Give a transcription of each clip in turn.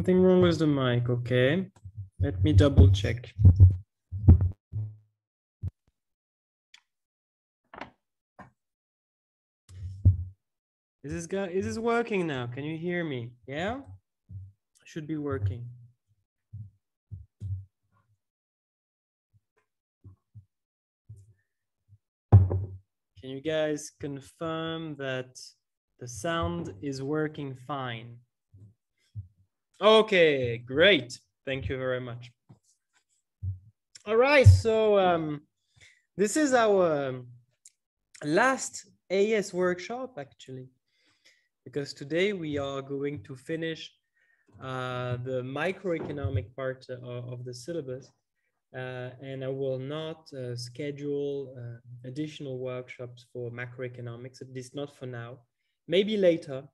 Something wrong with the mic, okay. Let me double check. Is this guy is this working now? Can you hear me? Yeah? Should be working. Can you guys confirm that the sound is working fine? Okay, great. Thank you very much. All right, so um, this is our um, last AS workshop actually, because today we are going to finish uh, the microeconomic part uh, of the syllabus. Uh, and I will not uh, schedule uh, additional workshops for macroeconomics, at least not for now. Maybe later,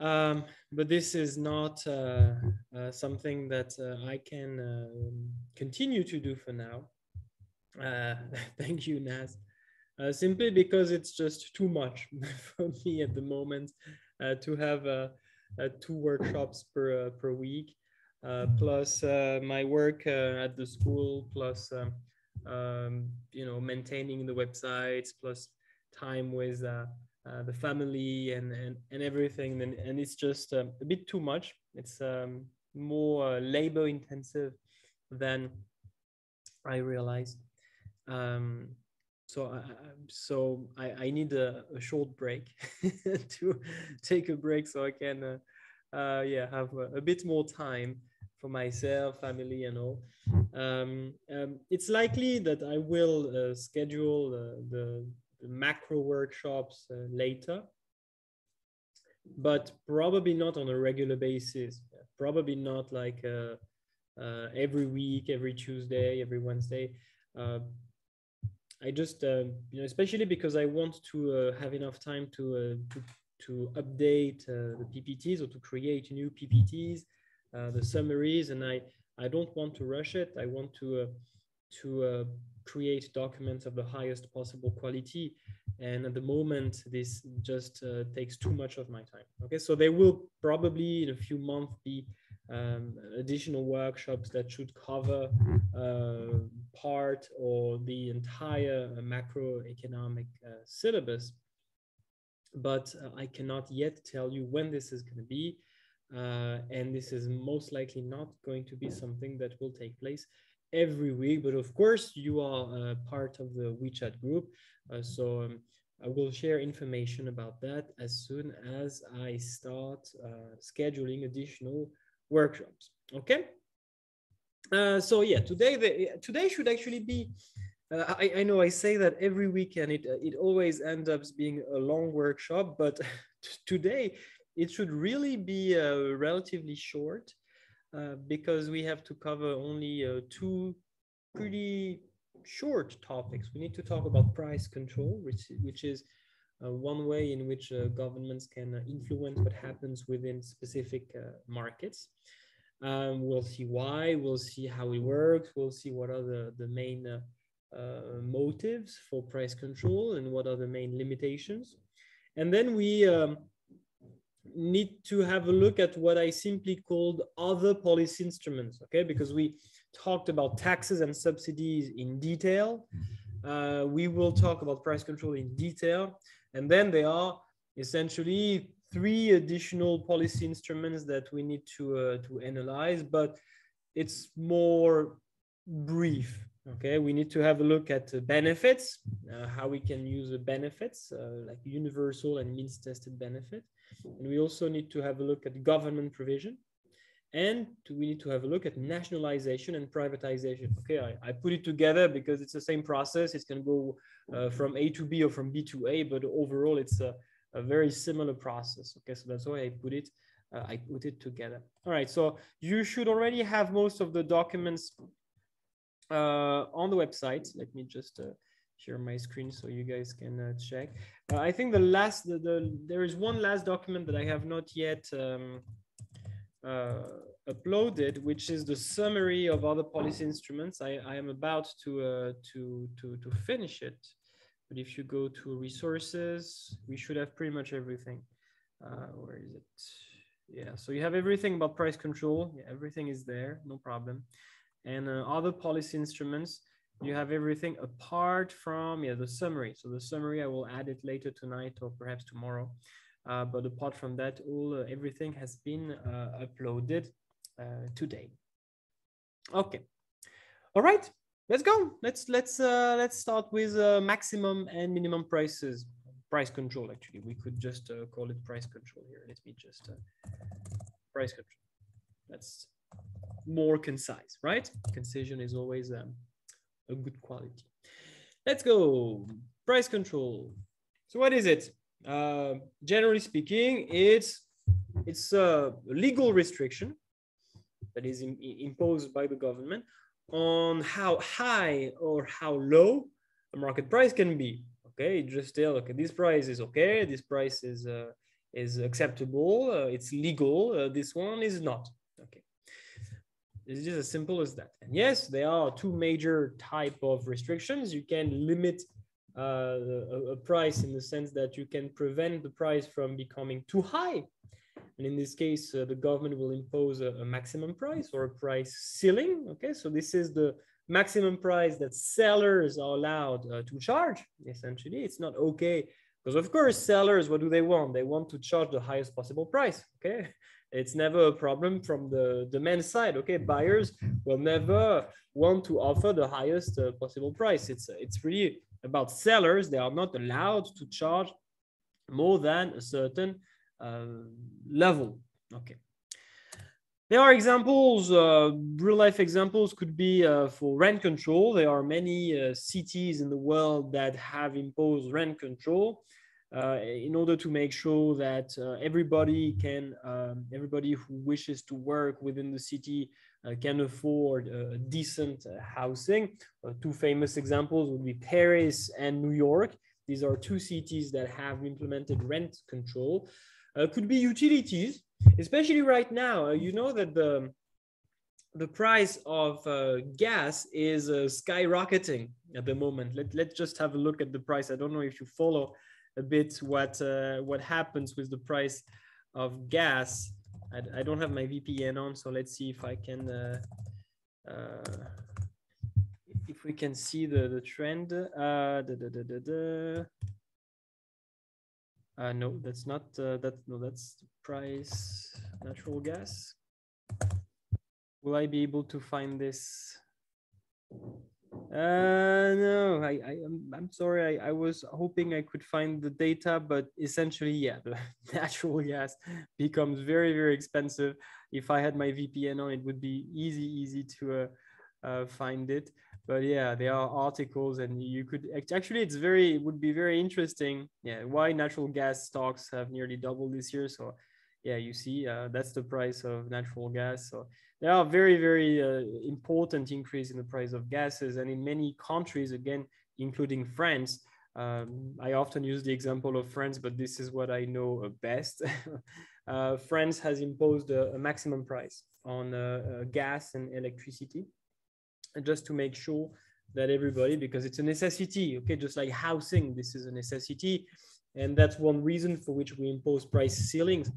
um, but this is not uh, uh, something that uh, I can um, continue to do for now. thank you, Naz. simply because it's just too much for me at the moment to have two workshops per, per week. Uh, plus uh, my work uh, at the school, plus um, um, you know maintaining the websites, plus time with the family and, and and everything, and, and it's just a bit too much. It's um, more labor intensive than I realized. Um, so I, so I, I need a, a short break to take a break so I can uh, uh, yeah have a, a, bit more time for myself, family, and all. Um, um, it's likely that I will uh, schedule uh, the, macro workshops uh, later, but probably not on a regular basis. Probably not like uh, uh, every week, every Tuesday, every Wednesday. Uh, I just, you know, especially because I want to have enough time to to, to update the PPTs or to create new PPTs the summaries, and I I don't want to rush it. I want to to create documents of the highest possible quality, and at the moment this just takes too much of my time. Okay, so there will probably in a few months be um, additional workshops that should cover uh, part or the entire uh, macroeconomic uh, syllabus. But I cannot yet tell you when this is going to be. Uh, and this is most likely not going to be something that will take place every week. But of course, you are part of the WeChat group. Uh, so um, I will share information about that as soon as I start uh, scheduling additional workshops. Okay. Uh, so yeah, today the, today should actually be. Uh, I, I know I say that every weekend it it always ends up being a long workshop, but today it should really be uh, relatively short uh, because we have to cover only uh, two pretty short topics. We need to talk about price control, which, which is uh, one way in which uh, governments can uh, influence what happens within specific markets. Um, we'll see why, we'll see how it works, we'll see what are the, the main motives for price control and what are the main limitations. And then we um, need to have a look at what I simply called other policy instruments, okay? Because we talked about taxes and subsidies in detail. Uh, we will talk about price control in detail. And then there are essentially three additional policy instruments that we need to, uh, to analyze, but it's more brief. Okay, we need to have a look at the benefits, uh, how we can use the benefits, uh, like universal and means tested benefit. And we also need to have a look at government provision. And we need to have a look at nationalization and privatization. Okay, I, I put it together because it's the same process. It's going to go uh, from A to B or from B to A, but overall it's a, a very similar process. Okay, so that's why I put it. Uh, I put it together. All right, so you should already have most of the documents uh, on the website. Let me just uh, share my screen so you guys can uh, check. Uh, I think the last, the, the, there is one last document that I have not yet um, uh, uploaded, which is the summary of other policy instruments. I, I am about to, uh, to, to, to finish it. But if you go to resources, we should have pretty much everything. Uh, where is it? yeah, so you have everything about price control. Yeah, everything is there, no problem. And uh, other policy instruments, you have everything apart from yeah the summary. So the summary, I will add it later tonight or perhaps tomorrow. Uh, but apart from that, all uh, everything has been uh, uploaded uh, today. Okay, all right, let's go. Let's let's uh, let's start with maximum and minimum prices price control actually we could just uh, call it price control here let me just uh, price control that's more concise right concision is always um, a good quality. Let's go. Price control. So what is it? Uh, generally speaking it's it's a legal restriction that is imposed by the government on how high or how low a market price can be. Okay just tell okay this price is okay this price is uh, is acceptable uh, it's legal uh, this one is not it's just as simple as that and yes there are two major type of restrictions you can limit uh, a, a, price in the sense that you can prevent the price from becoming too high and in this case uh, the government will impose a, a maximum price or a price ceiling okay so this is the maximum price that sellers are allowed uh, to charge. Essentially, it's not okay because of course sellers, what do they want? They want to charge the highest possible price. Okay, it's never a problem from the demand side. Okay, buyers will never want to offer the highest uh, possible price. It's it's really about sellers. They are not allowed to charge more than a certain uh, level. Okay. There are examples, uh, real life examples could be uh, for rent control. There are many uh, cities in the world that have imposed rent control uh, in order to make sure that uh, everybody can, um, everybody who wishes to work within the city uh, can afford decent housing. two famous examples would be Paris and New York. These are two cities that have implemented rent control. could be utilities especially right now. Uh, you know that the the price of uh, gas is uh, skyrocketing at the moment. Let, let's just have a look at the price. I don't know if you follow a bit what uh, what happens with the price of gas. I, I, don't have my VPN on, so let's see if I can uh, uh, if we can see the the trend. Uh, da, da, da, uh, no, that's not uh, that. No, that's price natural gas. Will I be able to find this? Uh, no, I, I am I'm sorry. I, I was hoping I could find the data, but essentially, yeah, the natural gas becomes very, very expensive. If I had my VPN on, it would be easy, easy to uh, uh, find it but yeah there are articles and you could actually it's very it would be very interesting yeah why natural gas stocks have nearly doubled this year so yeah you see uh, that's the price of natural gas so there are very very uh, important increase in the price of gases and in many countries again including france um, i often use the example of france but this is what i know best uh, france has imposed a, a maximum price on uh, uh, gas and electricity and just to make sure that everybody, because it's a necessity, okay, just like housing, this is a necessity. And that's one reason for which we impose price ceilings.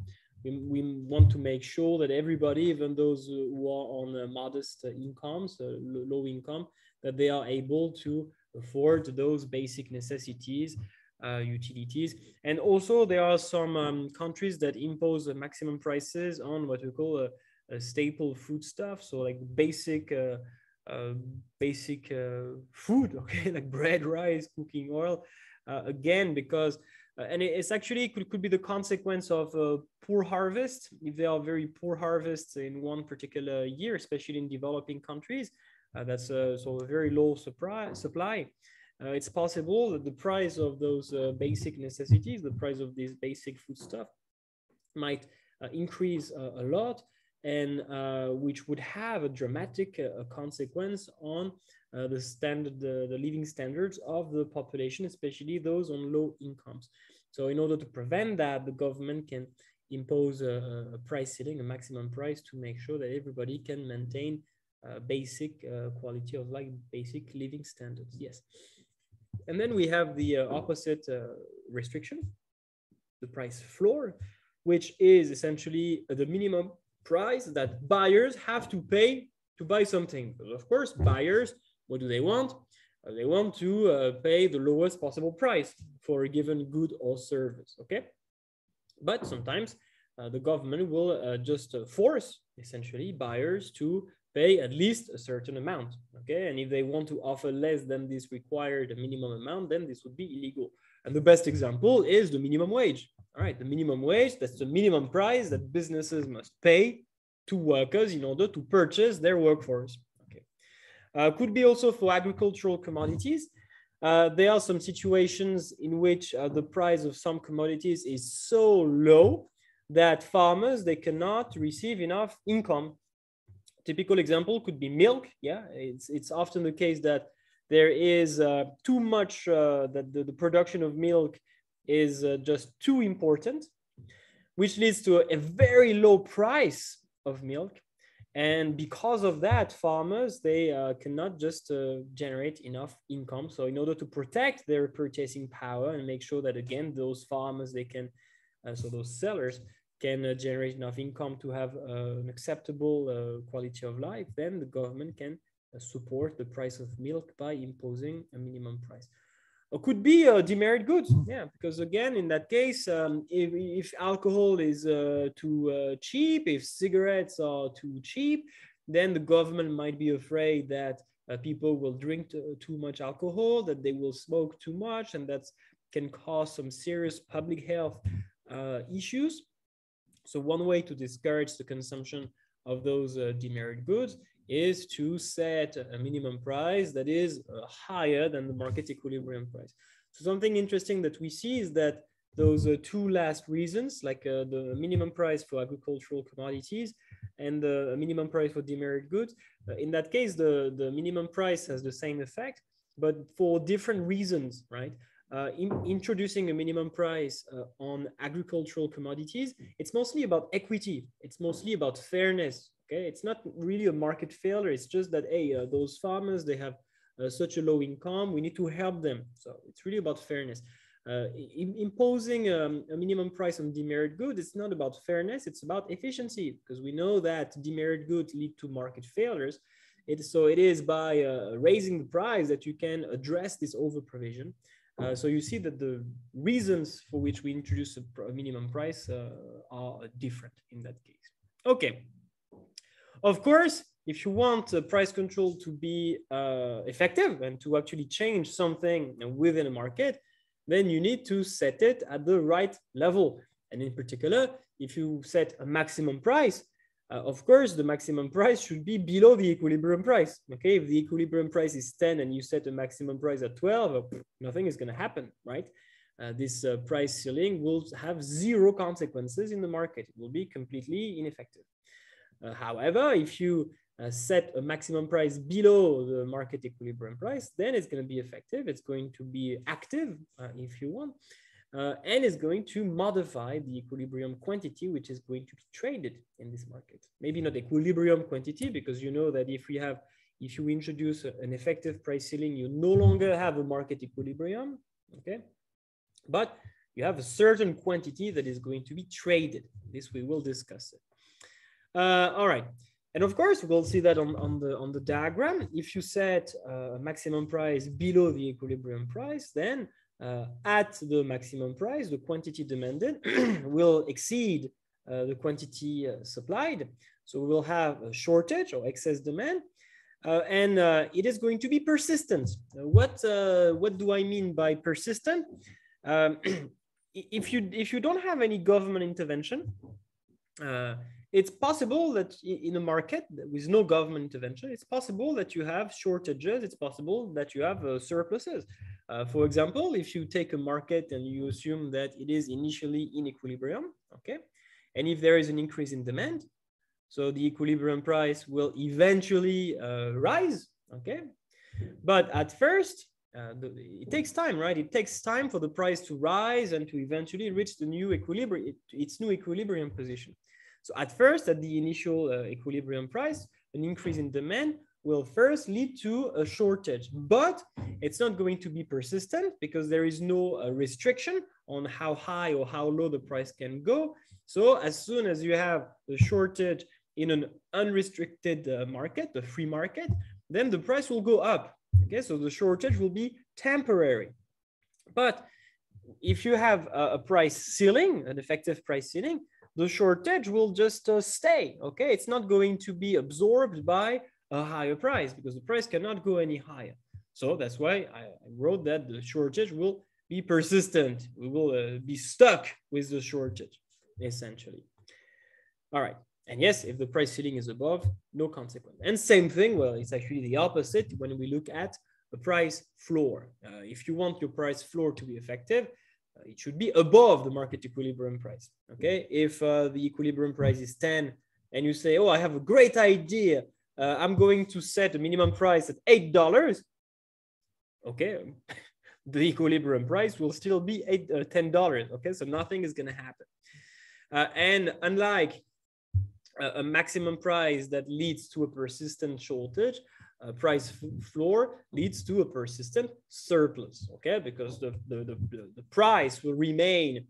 We, we want to make sure that everybody, even those who are on modest incomes, low income, that they are able to afford those basic necessities, uh, utilities. And also, there are some um, countries that impose maximum prices on what we call a, a staple foodstuff. So, like basic uh, uh, basic uh, food, okay, like bread, rice, cooking oil. Uh, again, because and it's actually could, could be the consequence of poor harvest. If there are very poor harvests in one particular year especially in developing countries uh, that's so a very low supply supply. Uh, it's possible that the price of those uh, basic necessities the price of this basic food stuff might increase a lot and uh, which would have a dramatic uh, consequence on uh, the standard, the, the living standards of the population, especially those on low incomes. So in order to prevent that, the government can impose a, a price ceiling, a maximum price to make sure that everybody can maintain uh, basic uh, quality of life, basic living standards. Yes. And then we have the uh, opposite restriction, the price floor. which is essentially the minimum price that buyers have to pay to buy something. But of course, buyers, what do they want? Uh, they want to uh, pay the lowest possible price for a given good or service, okay? But sometimes uh, the government will uh, just uh, force, essentially, buyers to pay at least a certain amount, okay? And if they want to offer less than this required minimum amount, then this would be illegal. And the best example is the minimum wage. All right, the minimum wage, that's the minimum price that businesses must pay to workers in order to purchase their workforce. Okay. Uh, could be also for agricultural commodities. Uh, there are some situations in which uh, the price of some commodities is so low that farmers, they cannot receive enough income. Typical example could be milk. Yeah, it's, it's often the case that there is uh, too much, uh, that the, the, production of milk is uh, just too important, which leads to a very low price of milk. And because of that, farmers, they uh, cannot just uh, generate enough income. So in order to protect their purchasing power and make sure that, again, those farmers, they can, uh, so those sellers can generate enough income to have an acceptable quality of life, then the government can support the price of milk by imposing a minimum price. Or could be a demerit goods, yeah, because again, in that case, um, if, if alcohol is uh, too uh, cheap, if cigarettes are too cheap, then the government might be afraid that uh, people will drink too much alcohol, that they will smoke too much, and that can cause some serious public health uh, issues. So one way to discourage the consumption of those uh, demerit goods is to set a minimum price that is uh, higher than the market equilibrium price. So something interesting that we see is that those uh, two last reasons, like uh, the minimum price for agricultural commodities and the minimum price for demerit goods, uh, in that case, the, the minimum price has the same effect, but for different reasons, right? Uh, in, introducing a minimum price uh, on agricultural commodities, it's mostly about equity. It's mostly about fairness. Okay, it's not really a market failure. It's just that hey, uh, those farmers they have uh, such a low income. We need to help them. So it's really about fairness. Uh, imposing um, a minimum price on demerit good, it's not about fairness. It's about efficiency because we know that demerit goods lead to market failures. It, so it is by uh, raising the price that you can address this over provision. Uh, so you see that the reasons for which we introduce a, minimum price uh, are different in that case. Okay. Of course, if you want price control to be uh, effective and to actually change something within a market, then you need to set it at the right level. And in particular, if you set a maximum price, uh, of course, the maximum price should be below the equilibrium price. Okay, if the equilibrium price is 10 and you set a maximum price at 12, uh, nothing is going to happen, right? Uh, this uh, price ceiling will have zero consequences in the market. It will be completely ineffective. Uh, however, if you uh, set a maximum price below the market equilibrium price, then it's going to be effective. It's going to be active, uh, if you want, uh, and it's going to modify the equilibrium quantity, which is going to be traded in this market. Maybe not equilibrium quantity, because you know that if we have, if you introduce an effective price ceiling, you no longer have a market equilibrium, okay? But you have a certain quantity that is going to be traded. This we will discuss it. Uh, all right. And of course, we'll see that on, on, the, on the diagram. If you set a maximum price below the equilibrium price, then uh, at the maximum price, the quantity demanded will exceed uh, the quantity uh, supplied. So we will have a shortage or excess demand. Uh, and uh, it is going to be persistent. what, what do I mean by persistent? Um, if, you, if you don't have any government intervention, it's possible that in a market with no government intervention, it's possible that you have shortages. It's possible that you have uh, surpluses. Uh, for example, if you take a market and you assume that it is initially in equilibrium, okay, and if there is an increase in demand, so the equilibrium price will eventually uh, rise, okay. But at first, uh, the, it takes time, right? It takes time for the price to rise and to eventually reach the new equilibrium, its new equilibrium position. So at first, at the initial uh, equilibrium price, an increase in demand will first lead to a shortage, but it's not going to be persistent because there is no uh, restriction on how high or how low the price can go. So as soon as you have the shortage in an unrestricted uh, market, the free market, then the price will go up. Okay, so the shortage will be temporary. But if you have a, a price ceiling, an effective price ceiling, the shortage will just uh, stay. Okay, it's not going to be absorbed by a higher price because the price cannot go any higher. So that's why I, wrote that the shortage will be persistent. We will uh, be stuck with the shortage, essentially. All right. And yes, if the price ceiling is above, no consequence. And same thing, well, it's actually the opposite when we look at the price floor. Uh, if you want your price floor to be effective, it should be above the market equilibrium price. Okay. If uh, the equilibrium price is 10 and you say, oh, I have a great idea. Uh, I'm going to set a minimum price at $8. Okay. the equilibrium price will still be eight, uh, $10. Okay. So nothing is going to happen. Uh, and unlike a maximum price that leads to a persistent shortage, uh, price floor leads to a persistent surplus, okay? Because the, the, the, the price will remain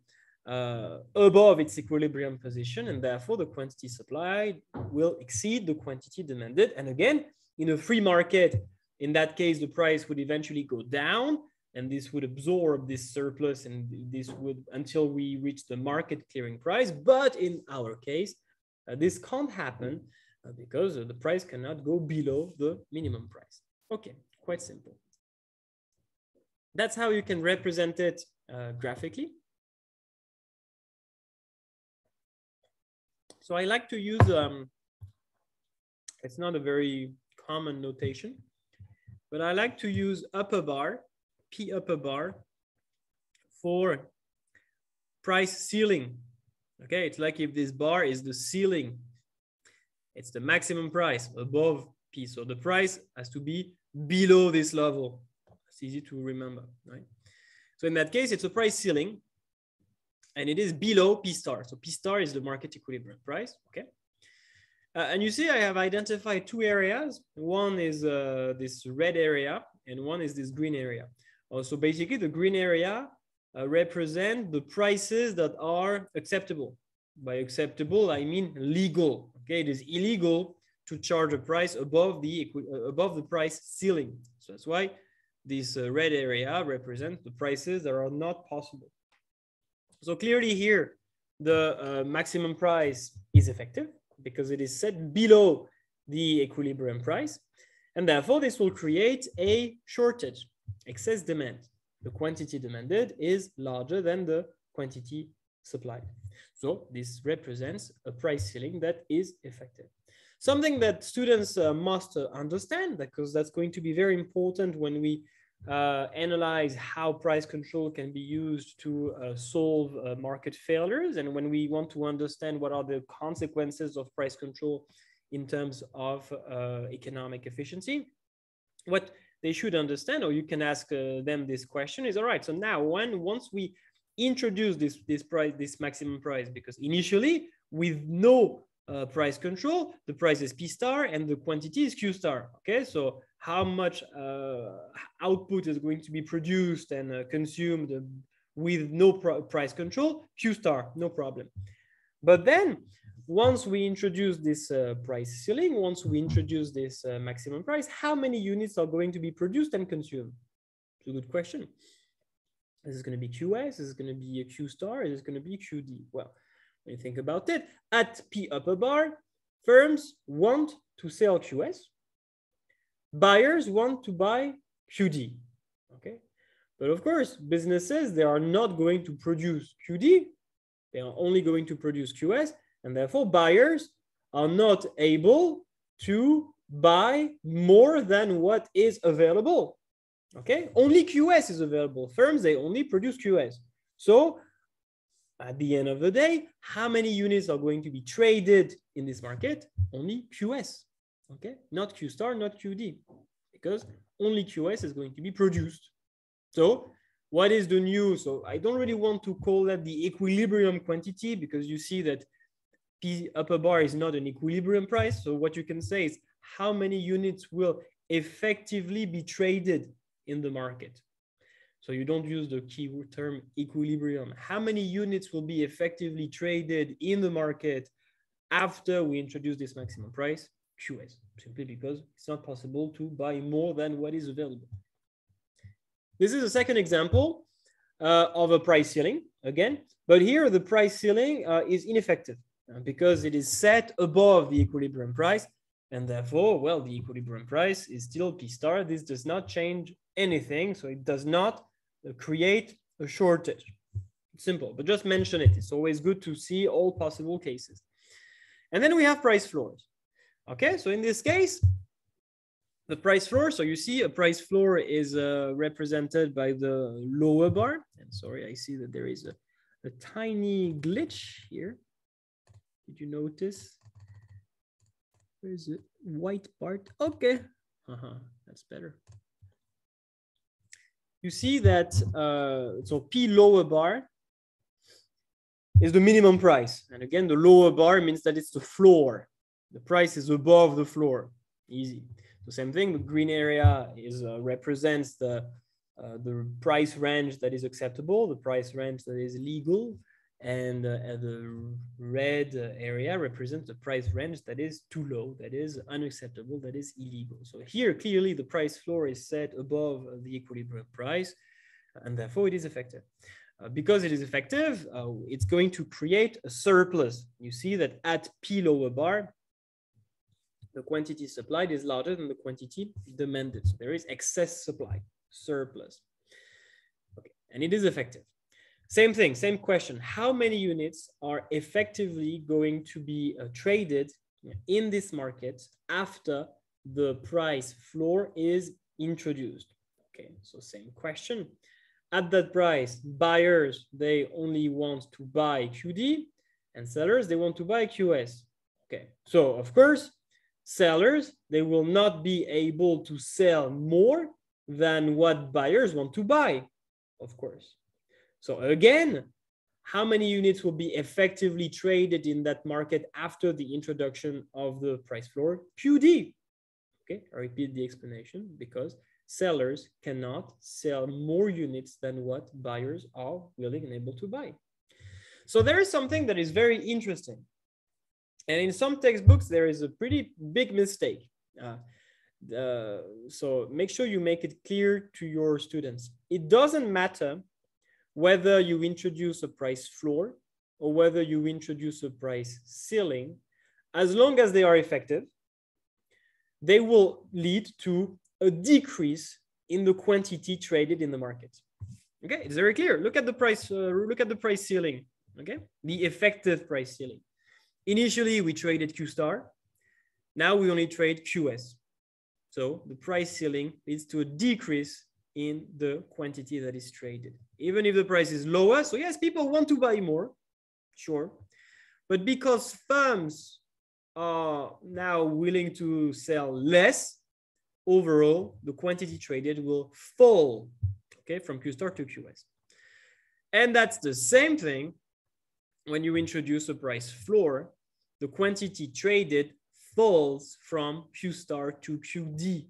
uh, above its equilibrium position and therefore the quantity supplied will exceed the quantity demanded. And again, in a free market, in that case, the price would eventually go down and this would absorb this surplus and this would until we reach the market clearing price. But in our case, uh, this can't happen because the price cannot go below the minimum price. Okay, quite simple. That's how you can represent it uh, graphically. So I like to use, um, it's not a very common notation, but I like to use upper bar, P upper bar for price ceiling. Okay, it's like if this bar is the ceiling it's the maximum price above P. So the price has to be below this level. It's easy to remember, right? So in that case, it's a price ceiling and it is below P star. So P star is the market equilibrium price, okay? Uh, and you see, I have identified two areas. One is uh, this red area and one is this green area. Uh, so basically the green area uh, represent the prices that are acceptable. By acceptable, I mean legal, Okay, it is illegal to charge a price above the uh, above the price ceiling. So that's why this uh, red area represents the prices that are not possible. So clearly here, the uh, maximum price is effective because it is set below the equilibrium price. And therefore, this will create a shortage, excess demand. The quantity demanded is larger than the quantity supplied. So this represents a price ceiling that is effective. Something that students uh, must uh, understand because that's going to be very important when we uh, analyze how price control can be used to uh, solve uh, market failures and when we want to understand what are the consequences of price control in terms of uh, economic efficiency. What they should understand, or you can ask them this question is, all right, so now when once we introduce this, this price, this maximum price, because initially with no uh, price control, the price is P star and the quantity is Q star. Okay, so how much uh, output is going to be produced and uh, consumed with no pr price control? Q star, no problem. But then once we introduce this uh, price ceiling, once we introduce this uh, maximum price, how many units are going to be produced and consumed? It's a good question. Is this going to be QS? This is going to be a Q star? Is this going to be QD? Well, when you think about it, at P upper bar, firms want to sell QS. Buyers want to buy QD. Okay. But of course, businesses, they are not going to produce QD. They are only going to produce QS. And therefore, buyers are not able to buy more than what is available Okay, only QS is available. Firms, they only produce QS. So at the end of the day, how many units are going to be traded in this market? Only QS, okay? Not Q star, not QD, because only QS is going to be produced. So what is the new? So I don't really want to call that the equilibrium quantity because you see that P upper bar is not an equilibrium price. So what you can say is how many units will effectively be traded in the market. So you don't use the key term equilibrium. How many units will be effectively traded in the market after we introduce this maximum price? QS, simply because it's not possible to buy more than what is available. This is a second example uh, of a price ceiling again, but here the price ceiling uh, is ineffective uh, because it is set above the equilibrium price and therefore, well, the equilibrium price is still P star. This does not change anything. So it does not uh, create a shortage. simple, but just mention it. It's always good to see all possible cases. And then we have price floors. Okay, so in this case, the price floor, so you see a price floor is uh, represented by the lower bar. And sorry, I see that there is a, a tiny glitch here. Did you notice? Where is it? White part. Okay. Uh-huh. That's better. You see that uh, so P lower bar is the minimum price. And again, the lower bar means that it's the floor. The price is above the floor. Easy. The same thing, the green area is uh, represents the, uh, the price range that is acceptable, the price range that is legal, and uh, the red area represents the price range that is too low, that is unacceptable, that is illegal. So here, clearly, the price floor is set above the equilibrium price, and therefore it is effective. Uh, because it is effective, uh, it's going to create a surplus. You see that at P lower bar, the quantity supplied is larger than the quantity demanded. So there is excess supply, surplus. Okay, and it is effective. Same thing, same question. How many units are effectively going to be uh, traded in this market after the price floor is introduced? Okay, so same question. At that price, buyers, they only want to buy QD and sellers, they want to buy QS. Okay, so of course, sellers, they will not be able to sell more than what buyers want to buy, of course. So again, how many units will be effectively traded in that market after the introduction of the price floor? QD. Okay, I repeat the explanation because sellers cannot sell more units than what buyers are willing and able to buy. So there is something that is very interesting. And in some textbooks, there is a pretty big mistake. Uh, uh, so make sure you make it clear to your students. It doesn't matter whether you introduce a price floor or whether you introduce a price ceiling, as long as they are effective, they will lead to a decrease in the quantity traded in the market. Okay, it's very clear. Look at the price. Uh, look at the price ceiling. Okay, the effective price ceiling. Initially, we traded Q star. Now we only trade QS. So the price ceiling leads to a decrease in the quantity that is traded, even if the price is lower. So yes, people want to buy more, sure. But because firms are now willing to sell less, overall, the quantity traded will fall, okay, from Q star to QS. And that's the same thing when you introduce a price floor, the quantity traded falls from Q star to QD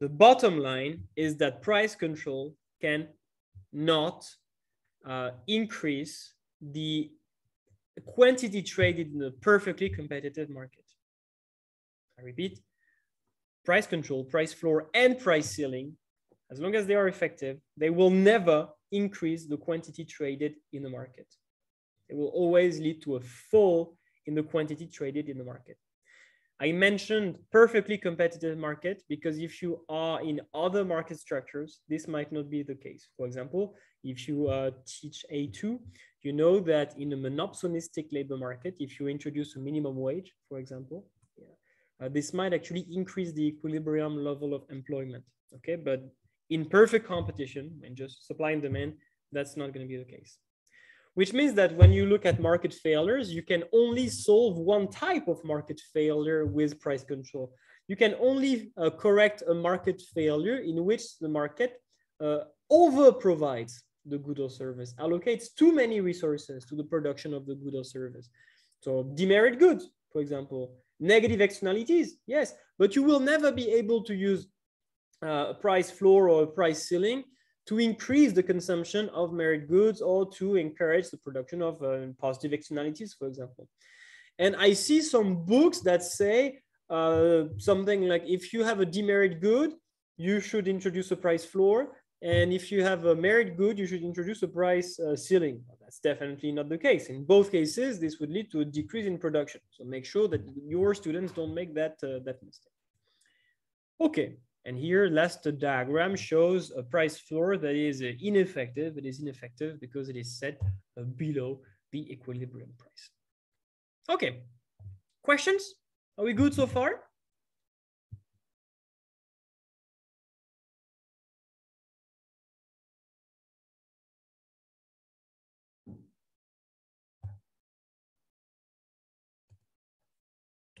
the bottom line is that price control can not uh, increase the quantity traded in a perfectly competitive market. I repeat, price control, price floor, and price ceiling, as long as they are effective, they will never increase the quantity traded in the market. It will always lead to a fall in the quantity traded in the market. I mentioned perfectly competitive market because if you are in other market structures, this might not be the case. For example, if you uh, teach A2, you know that in a monopsonistic labor market, if you introduce a minimum wage, for example, yeah, uh, this might actually increase the equilibrium level of employment. Okay, but in perfect competition and just supply and demand, that's not going to be the case which means that when you look at market failures, you can only solve one type of market failure with price control. You can only uh, correct a market failure in which the market uh, over provides the good or service, allocates too many resources to the production of the good or service. So demerit goods, for example, negative externalities, yes, but you will never be able to use uh, a price floor or a price ceiling to increase the consumption of merit goods or to encourage the production of uh, positive externalities, for example. And I see some books that say uh, something like if you have a demerit good, you should introduce a price floor. And if you have a merit good, you should introduce a price uh, ceiling. Well, that's definitely not the case. In both cases, this would lead to a decrease in production. So make sure that your students don't make that, uh, that mistake. Okay, and here last diagram shows a price floor that is uh, ineffective. It is ineffective because it is set uh, below the equilibrium price. Okay, questions? Are we good so far?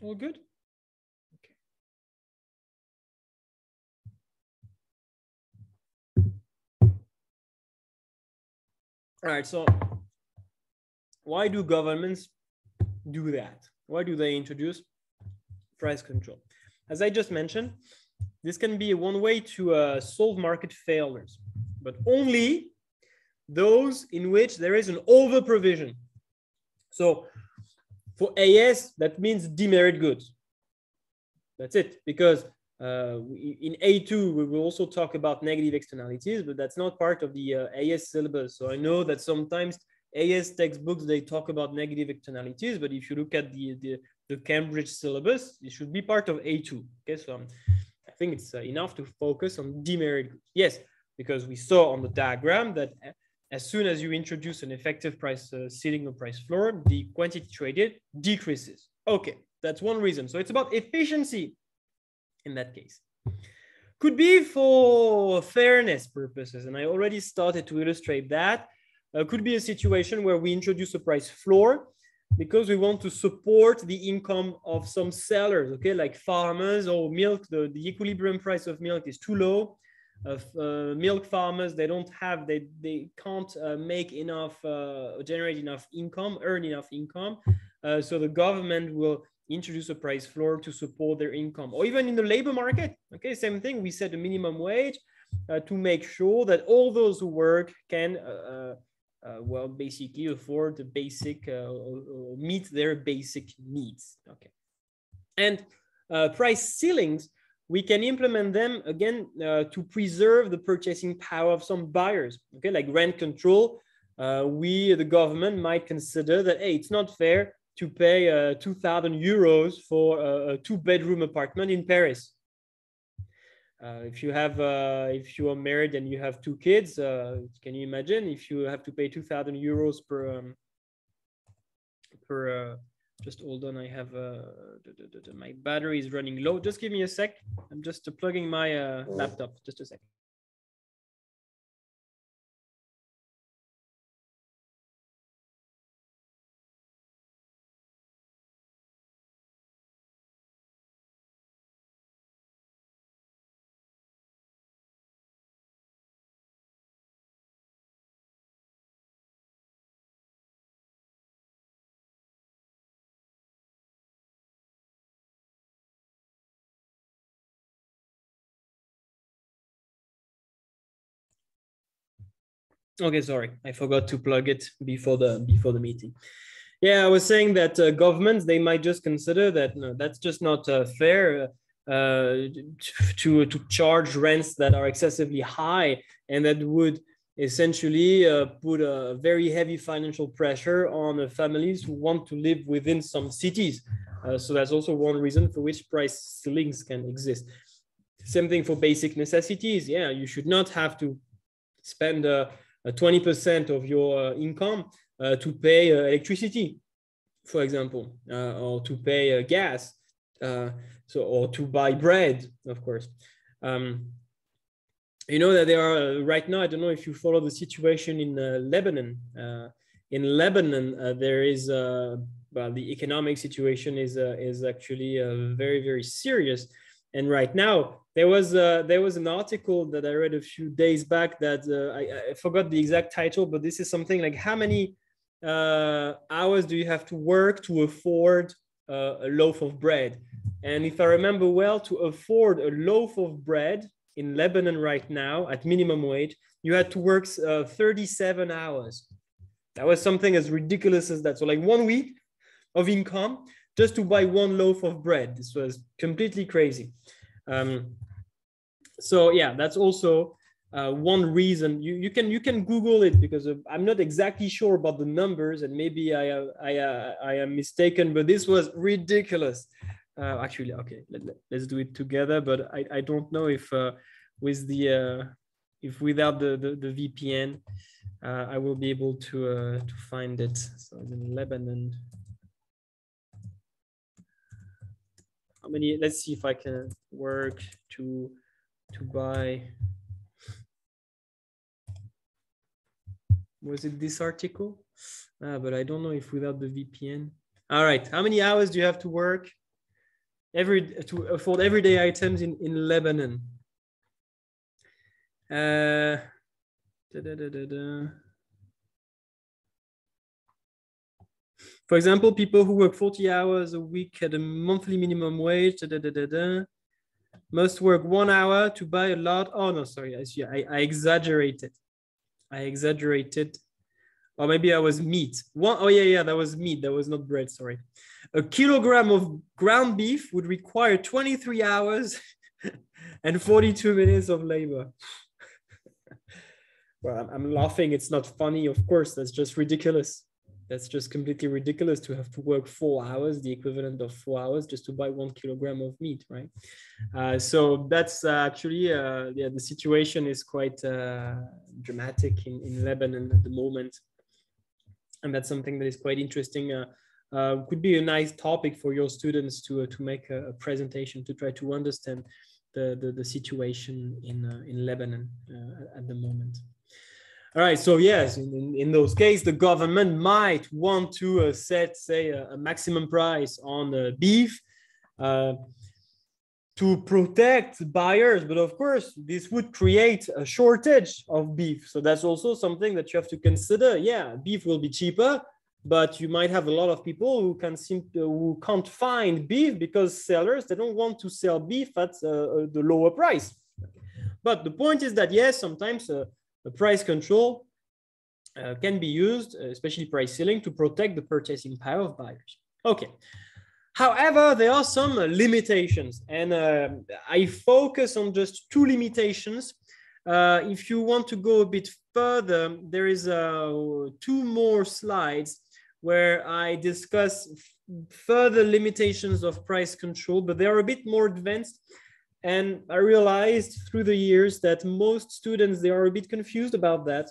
All good? All right, so why do governments do that? Why do they introduce price control? As I just mentioned, this can be one way to uh, solve market failures, but only those in which there is an over provision. So for AS, that means demerit goods. That's it, because uh, in A2, we will also talk about negative externalities, but that's not part of the uh, AS syllabus. So I know that sometimes AS textbooks, they talk about negative externalities, but if you look at the, the, the Cambridge syllabus, it should be part of A2. Okay, so um, I think it's uh, enough to focus on demerit goods. Yes, because we saw on the diagram that as soon as you introduce an effective price uh, ceiling or price floor, the quantity traded decreases. Okay, that's one reason. So it's about efficiency in that case. Could be for fairness purposes, and I already started to illustrate that. Uh, could be a situation where we introduce a price floor because we want to support the income of some sellers, okay, like farmers or milk. The, the equilibrium price of milk is too low of uh, milk farmers they don't have they they can't uh, make enough uh, generate enough income earn enough income uh, so the government will introduce a price floor to support their income or even in the labor market okay same thing we set a minimum wage uh, to make sure that all those who work can uh, well basically afford the basic or meet their basic needs okay and price ceilings we can implement them again uh, to preserve the purchasing power of some buyers. Okay, like rent control. Uh, we, the government, might consider that hey, it's not fair to pay uh, 2,000 euros for a, a two-bedroom apartment in Paris. Uh, if you have, uh, if you are married and you have two kids, uh, can you imagine if you have to pay 2,000 euros per um, per just hold on, I have uh, my battery is running low. Just give me a sec. I'm just plugging my uh, laptop. Just a sec. Okay, sorry, I forgot to plug it before the before the meeting. Yeah, I was saying that uh, governments they might just consider that no, that's just not uh, fair uh, to to charge rents that are excessively high, and that would essentially uh, put a very heavy financial pressure on families who want to live within some cities. Uh, so that's also one reason for which price ceilings can exist. Same thing for basic necessities. Yeah, you should not have to spend uh, 20% of your uh, income uh, to pay uh, electricity, for example, or to pay gas, so or to buy bread, of course. Um, you know that there are right now. I don't know if you follow the situation in Lebanon. in Lebanon, there is well, the economic situation is uh, is actually uh, very very serious. And right now, there was uh, there was an article that I read a few days back that uh, I, I, forgot the exact title, but this is something like how many uh, hours do you have to work to afford uh, a loaf of bread? And if I remember well, to afford a loaf of bread in Lebanon right now at minimum wage, you had to work uh, 37 hours. That was something as ridiculous as that. So, like one week of income just to buy one loaf of bread. This was completely crazy. Um, so, yeah, that's also uh, one reason you, you can you can google it because i'm not exactly sure about the numbers and maybe i uh, i i am mistaken but this was ridiculous uh, actually okay let, us do it together but i i don't know if uh, with the uh, if without the the, the vpn i will be able to to find it so in lebanon how many let's see if i can work to to buy was it this article? Ah, but I don't know if without the VPN. All right, how many hours do you have to work every to afford everyday items in in Lebanon? Uh, da, da, da, For example, people who work 40 hours a week at a monthly minimum wage must work one hour to buy a lot. Oh no, sorry, I, I, I exaggerated. I exaggerated. Or maybe I was meat. One, oh yeah, yeah, that was meat. That was not bread, sorry. A kilogram of ground beef would require 23 hours and 42 minutes of labor. well, I'm laughing. It's not funny. Of course, that's just ridiculous that's just completely ridiculous to have to work four hours, the equivalent of four hours, just to buy one kilogram of meat, right? Uh, so that's uh, actually, uh, yeah, the situation is quite uh, dramatic in, in Lebanon at the moment. And that's something that is quite interesting. Uh, uh, could be a nice topic for your students to, to make a, a, presentation to try to understand the, the, the situation in, in Lebanon at the moment. All right, so yes, in, in, those cases, the government might want to uh, set, say, a, a, maximum price on uh, beef uh, to protect buyers. But of course, this would create a shortage of beef. So that's also something that you have to consider. Yeah, beef will be cheaper, but you might have a lot of people who can seem to, who can't find beef because sellers they don't want to sell beef at uh, uh, the lower price. But the point is that yes, sometimes uh, price control uh, can be used, uh, especially price ceiling, to protect the purchasing power of buyers. Okay. However, there are some limitations, and uh, I focus on just two limitations. Uh, if you want to go a bit further, there is uh, two more slides where I discuss further limitations of price control, but they are a bit more advanced and I realized through the years that most students, they are a bit confused about that.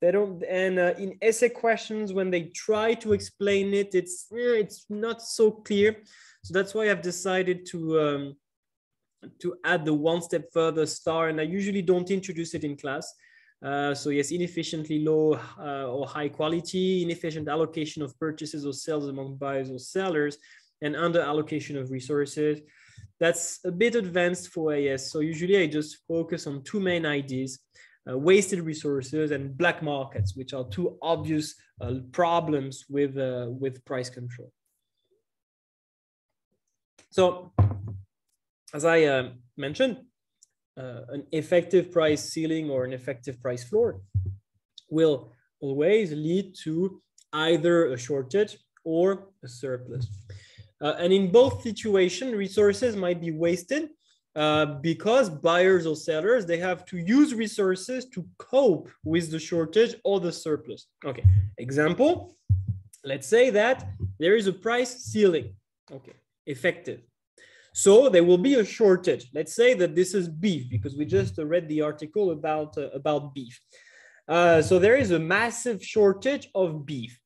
They don't, and uh, in essay questions, when they try to explain it, it's, eh, it's not so clear. So that's why I've decided to, um, to add the one step further star. And I usually don't introduce it in class. Uh, so yes, inefficiently low uh, or high quality, inefficient allocation of purchases or sales among buyers or sellers, and under allocation of resources that's a bit advanced for AS. So usually I just focus on two main ideas, uh, wasted resources and black markets, which are two obvious uh, problems with, uh, with price control. So as I uh, mentioned, uh, an effective price ceiling or an effective price floor will always lead to either a shortage or a surplus. Uh, and in both situations, resources might be wasted uh, because buyers or sellers, they have to use resources to cope with the shortage or the surplus. Okay, example, let's say that there is a price ceiling, okay, effective. So there will be a shortage. Let's say that this is beef because we just read the article about, uh, about beef. Uh, so there is a massive shortage of beef.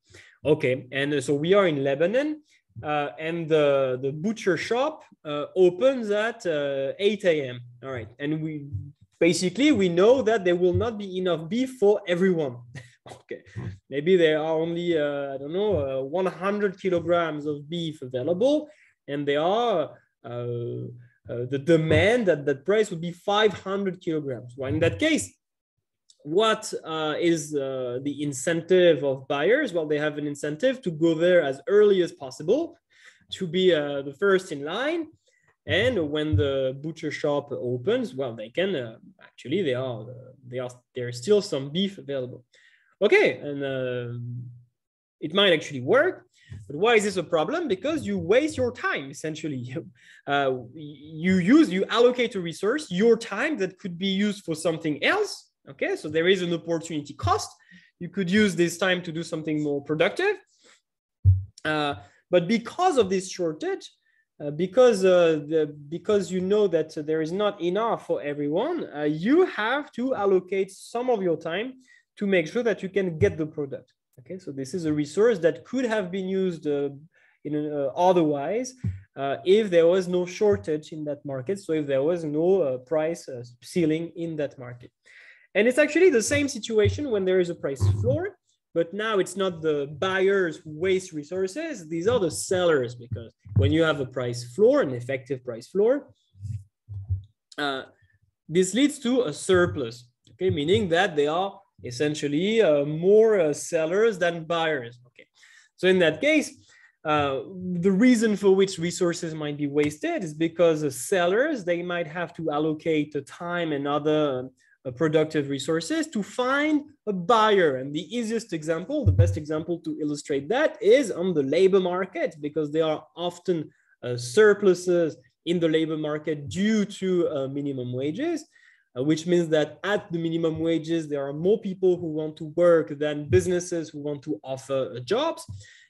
Okay, and uh, so we are in Lebanon uh, and the, the butcher shop uh, opens at uh, 8 a.m. All right. And we basically we know that there will not be enough beef for everyone. okay. Maybe there are only, uh, I don't know, uh, 100 kilograms of beef available, and there are uh, the demand at that price would be 500 kilograms. Well, in that case, what uh, is uh, the incentive of buyers? Well, they have an incentive to go there as early as possible, to be uh, the first in line, And when the butcher shop opens, well, they can uh, actually they are they are there's still some beef available. Okay, and uh, it might actually work. But why is this a problem? Because you waste your time essentially. Uh, you use you allocate a resource, your time that could be used for something else. Okay, so there is an opportunity cost. You could use this time to do something more productive. Uh, but because of this shortage, uh, because uh, the, because you know that there is not enough for everyone, uh, you have to allocate some of your time to make sure that you can get the product. Okay, so this is a resource that could have been used uh, in uh, otherwise if there was no shortage in that market. So if there was no price ceiling in that market. And it's actually the same situation when there is a price floor but now it's not the buyers who waste resources, these are the sellers because when you have a price floor, an effective price floor, uh, this leads to a surplus, okay, meaning that they are essentially uh, more uh, sellers than buyers. Okay, so in that case, uh, the reason for which resources might be wasted is because the sellers they might have to allocate the time and other productive resources to find a buyer. And the easiest example, the best example to illustrate that is on the labor market, because there are often uh, surpluses in the labor market due to uh, minimum wages, uh, which means that at the minimum wages, there are more people who want to work than businesses who want to offer uh, jobs.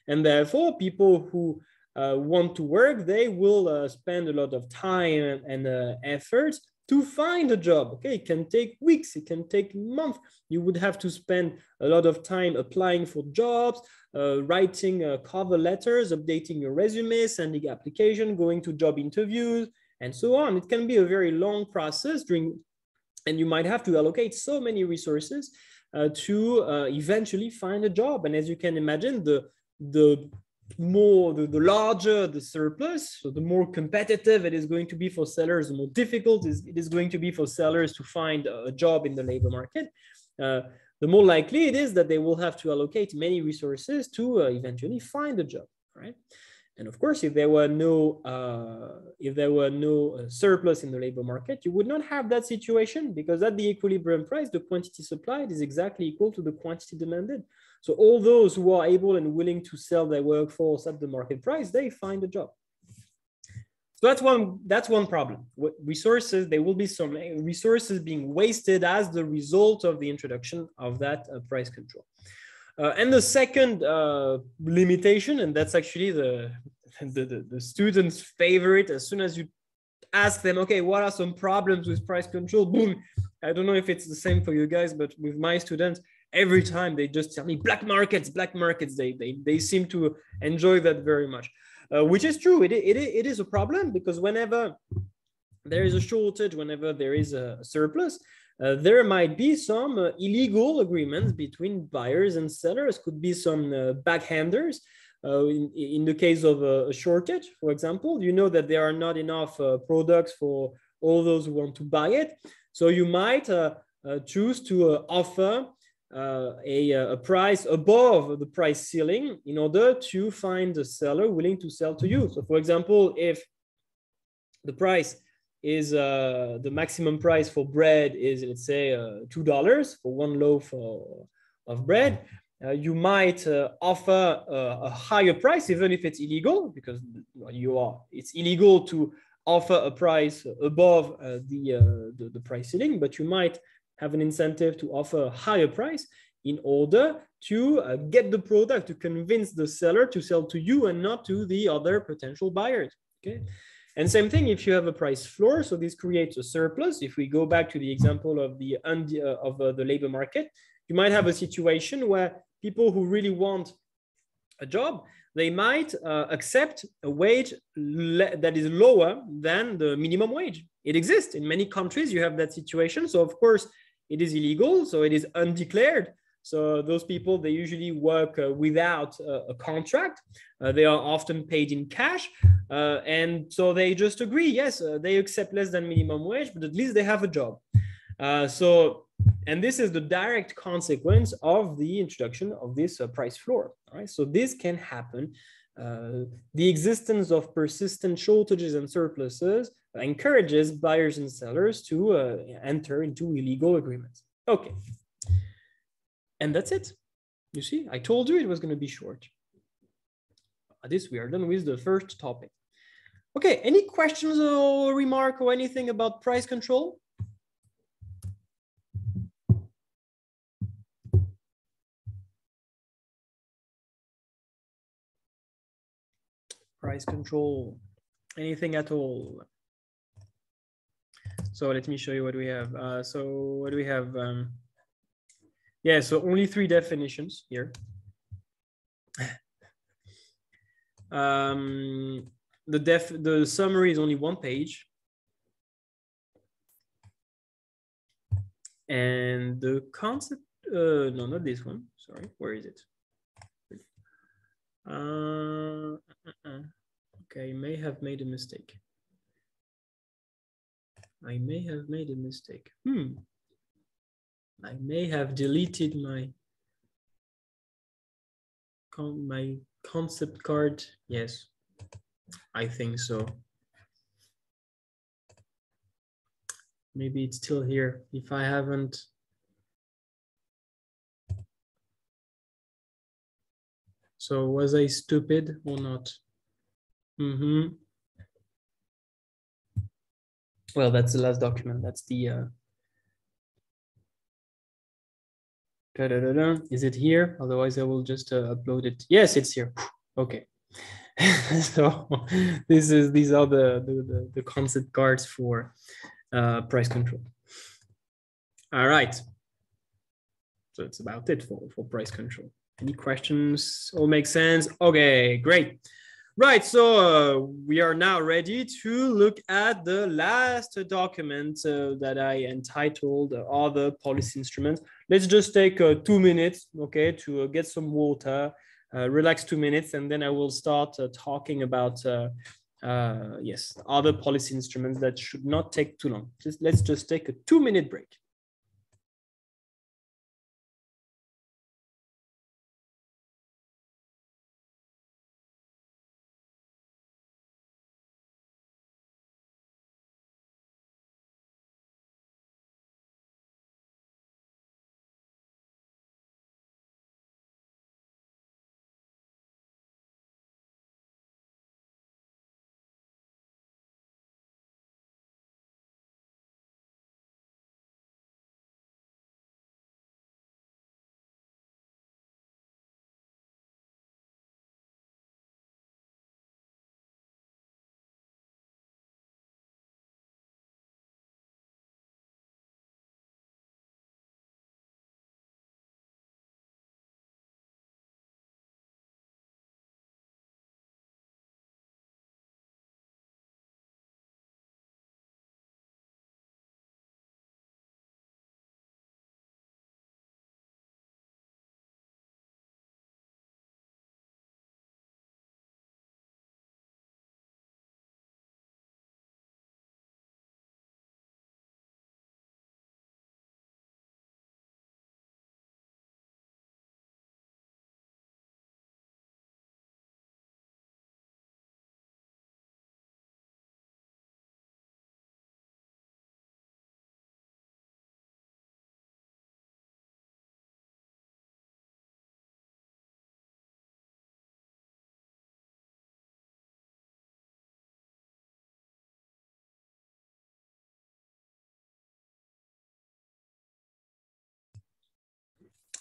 And therefore, people who uh, want to work, they will uh, spend a lot of time and, and effort to find a job. Okay, it can take weeks, it can take months. You would have to spend a lot of time applying for jobs, uh, writing uh, cover letters, updating your resume, sending application, going to job interviews, and so on. It can be a very long process during, and you might have to allocate so many resources uh, to uh, eventually find a job. And as you can imagine, the the more the, the larger the surplus so the more competitive it is going to be for sellers the more difficult it is going to be for sellers to find a job in the labor market. Uh, the more likely it is that they will have to allocate many resources to uh, eventually find a job right? And of course if there were no uh, if there were no uh, surplus in the labor market you would not have that situation because at the equilibrium price the quantity supplied is exactly equal to the quantity demanded so all those who are able and willing to sell their workforce at the market price, they find a job. So that's one, that's one problem. Resources, there will be some resources being wasted as the result of the introduction of that uh, price control. Uh, and the second uh, limitation, and that's actually the, the, the, the student's favorite, as soon as you ask them, okay, what are some problems with price control? Boom. I don't know if it's the same for you guys, but with my students, every time they just tell me black markets, black markets. They they, they seem to enjoy that very much, uh, which is true. It, it, it is a problem because whenever there is a shortage, whenever there is a surplus, uh, there might be some uh, illegal agreements between buyers and sellers. Could be some uh, backhanders. Uh, in, in the case of a, shortage, for example, you know that there are not enough uh, products for all those who want to buy it. So you might choose to offer uh, a, a price above the price ceiling in order to find a seller willing to sell to you. So for example, if the price is uh, the maximum price for bread is let's say uh, two dollars for one loaf of, of bread, uh, you might uh, offer a higher price even if it's illegal because you are it's illegal to offer a price above uh, the, the, the price ceiling, but you might have an incentive to offer a higher price in order to uh, get the product to convince the seller to sell to you and not to the other potential buyers okay? And same thing if you have a price floor so this creates a surplus. If we go back to the example of the uh, of uh, the labor market you might have a situation where people who really want a job they might uh, accept a wage that is lower than the minimum wage it exists in many countries you have that situation so of course it is illegal, so it is undeclared. So those people, they usually work uh, without uh, a contract. Uh, they are often paid in cash. Uh, and so they just agree, yes, uh, they accept less than minimum wage, but at least they have a job. Uh, so, and this is the direct consequence of the introduction of this price floor. Right, so this can happen the existence of persistent shortages and surpluses encourages buyers and sellers to uh, enter into illegal agreements. Okay. And that's it. You see, I told you it was going to be short. At This we are done with the first topic. Okay, any questions or remark or anything about price control? Price control, anything at all? So let me show you what we have. Uh, so what do we have? Um, yeah, so only three definitions here. um, the def the summary is only one page. And the concept, uh, no, not this one. Sorry, where is it? Uh, uh, uh, okay, may have made a mistake. I may have made a mistake. Hmm. I may have deleted my my concept card. Yes, I think so. Maybe it's still here. If I haven't, so was I stupid or not? Mm-hmm. Well, that's the last document. That's the. Uh, da -da -da Is it here? Otherwise, I will just uh, upload it. Yes, it's here. Okay. so this is these are the the, the, concept cards for uh, price control. All right. So it's about it for, for price control. Any questions? All make sense? Okay, great. Right, so uh, we are now ready to look at the last document uh, that I entitled uh, Other Policy Instruments. Let's just take uh, two minutes, okay, to uh, get some water, uh, relax two minutes, and then I will start talking about, yes, other policy instruments that should not take too long. Just, let's just take a two minute break.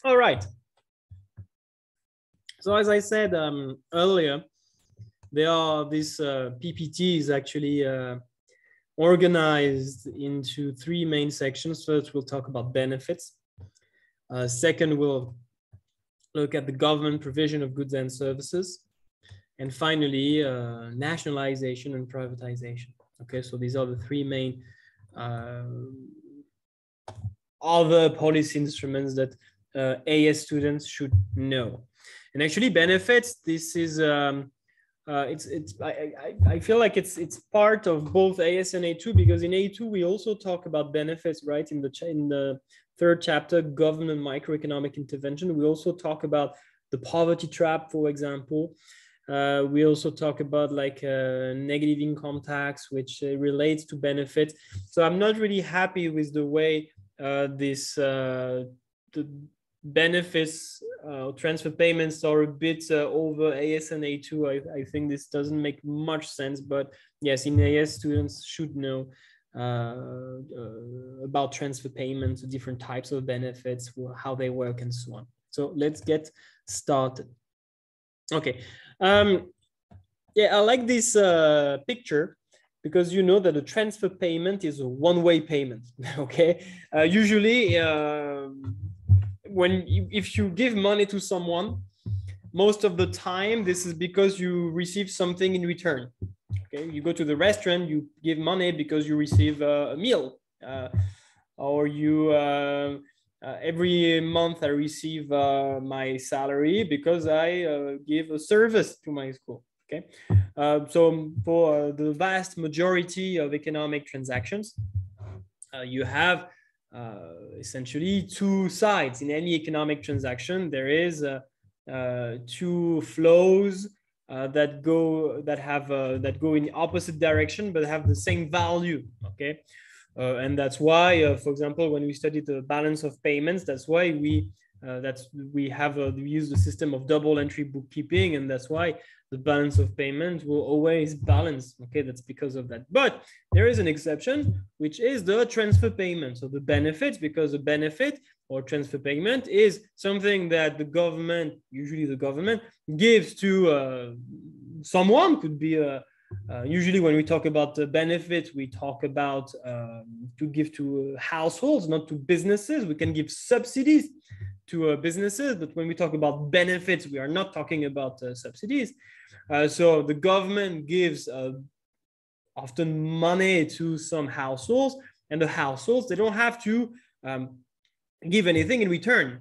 All right. So as I said um, earlier, there are these uh, PPTs actually uh, organized into three main sections. First, we'll talk about benefits. Uh, second, we'll look at the government provision of goods and services. And finally, uh, nationalization and privatization. Okay, so these are the three main uh, other policy instruments that uh, AS students should know. And actually benefits, this is, um, uh, it's, it's, I, I, I feel like it's, it's part of both AS and A2 because in A2, we also talk about benefits, right? In the, in the third chapter, government microeconomic intervention, we also talk about the poverty trap, for example. Uh, we also talk about like uh, negative income tax, which uh, relates to benefits. So I'm not really happy with the way uh, this uh, the benefits uh, transfer payments are a bit over AS and A2. I, I think this doesn't make much sense, but yes, in AS students should know about transfer payments, different types of benefits, how they work, and so on. So let's get started. Okay. Um, yeah, I like this uh, picture because you know that a transfer payment is a one-way payment. okay. Uh, usually, uh, when you, if you give money to someone, most of the time this is because you receive something in return. Okay. You go to the restaurant, you give money because you receive a, a meal, uh, or you uh, uh, every month I receive uh, my salary because I uh, give a service to my school. Okay, uh, so for uh, the vast majority of economic transactions, uh, you have Uh, essentially two sides in any economic transaction. There is uh, uh, two flows that go that have that go in opposite direction but have the same value. Okay. Uh, and that's why, uh, for example, when we study the balance of payments, that's why we uh, that's we have uh, we use the system of double entry bookkeeping, and that's why the balance of payment will always balance. Okay, that's because of that. But there is an exception, which is the transfer payment. So the benefits, because the benefit or transfer payment is something that the government, usually the government, gives to uh, someone, could be a uh, usually, when we talk about the benefits, we talk about um, to give to households, not to businesses. We can give subsidies to uh, businesses, but when we talk about benefits, we are not talking about uh, subsidies. Uh, so the government gives uh, often money to some households, and the households they don't have to um, give anything in return.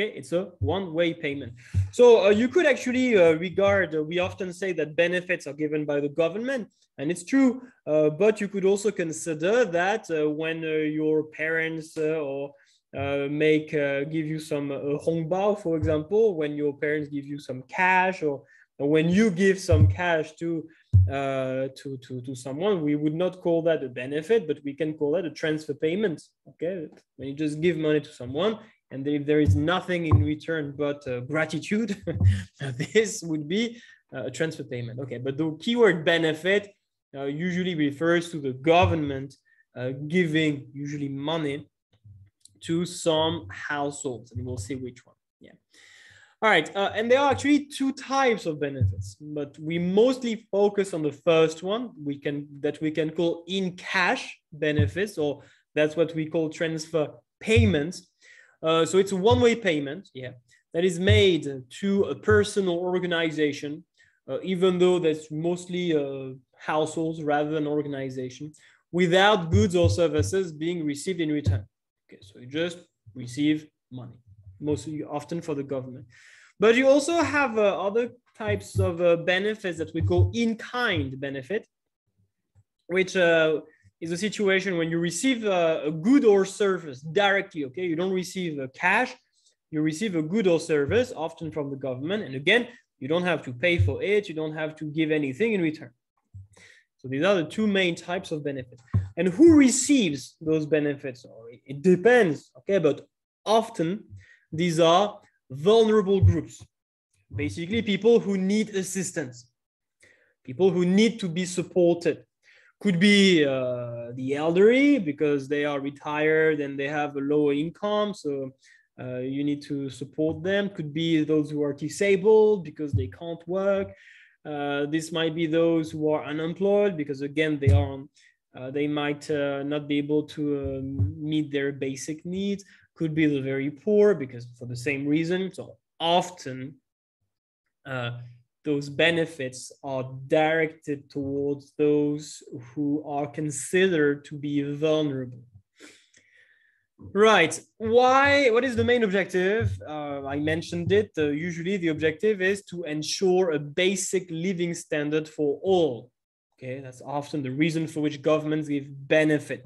Okay, it's a one-way payment. So uh, you could actually uh, regard, uh, we often say that benefits are given by the government, and it's true, uh, but you could also consider that uh, when uh, your parents or make give you some hongbao, for example, when your parents give you some cash or, or when you give some cash to uh, to, to, to someone, we would not call that a benefit, but we can call that a transfer payment. Okay, when you just give money to someone, and if there is nothing in return but uh, gratitude, this would be uh, a transfer payment. Okay, but the keyword benefit uh, usually refers to the government uh, giving usually money to some households, and we'll see which one. Yeah. All right, uh, and there are actually two types of benefits, but we mostly focus on the first one. We can that we can call in cash benefits, or that's what we call transfer payments. Uh, so it's a one-way payment, yeah, that is made to a personal organization, uh, even though that's mostly uh, households rather than organization, without goods or services being received in return. Okay, so you just receive money, mostly often for the government. But you also have uh, other types of uh, benefits that we call in-kind benefit, which is a situation when you receive a, a, good or service directly, okay? You don't receive a cash, you receive a good or service, often from the government. And again, you don't have to pay for it, you don't have to give anything in return. So these are the two main types of benefits. And who receives those benefits? Oh, it depends, okay? But often these are vulnerable groups, basically people who need assistance, people who need to be supported could be uh, the elderly because they are retired and they have a lower income so uh, you need to support them. Could be those who are disabled because they can't work. Uh, this might be those who are unemployed because again they are uh, they might uh, not be able to um, meet their basic needs. Could be the very poor because for the same reason. So often uh, those benefits are directed towards those who are considered to be vulnerable. Right. Why? What is the main objective? Uh, I mentioned it. Uh, usually, the objective is to ensure a basic living standard for all. Okay, that's often the reason for which governments give benefit.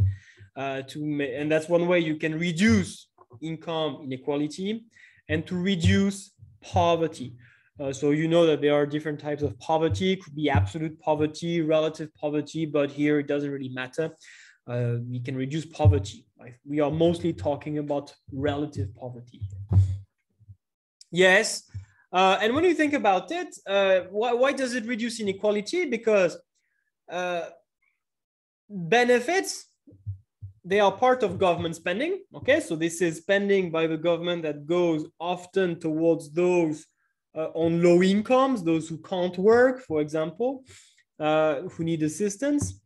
Uh, to and that's one way you can reduce income inequality and to reduce poverty. Uh, so you know that there are different types of poverty. It could be absolute poverty, relative poverty, but here it doesn't really matter. Uh, we can reduce poverty. We are mostly talking about relative poverty. Yes. Uh, and when you think about it, uh, why, why does it reduce inequality? Because uh, benefits they are part of government spending. Okay, so this is spending by the government that goes often towards those uh, on low incomes, those who can't work, for example, uh, who need assistance.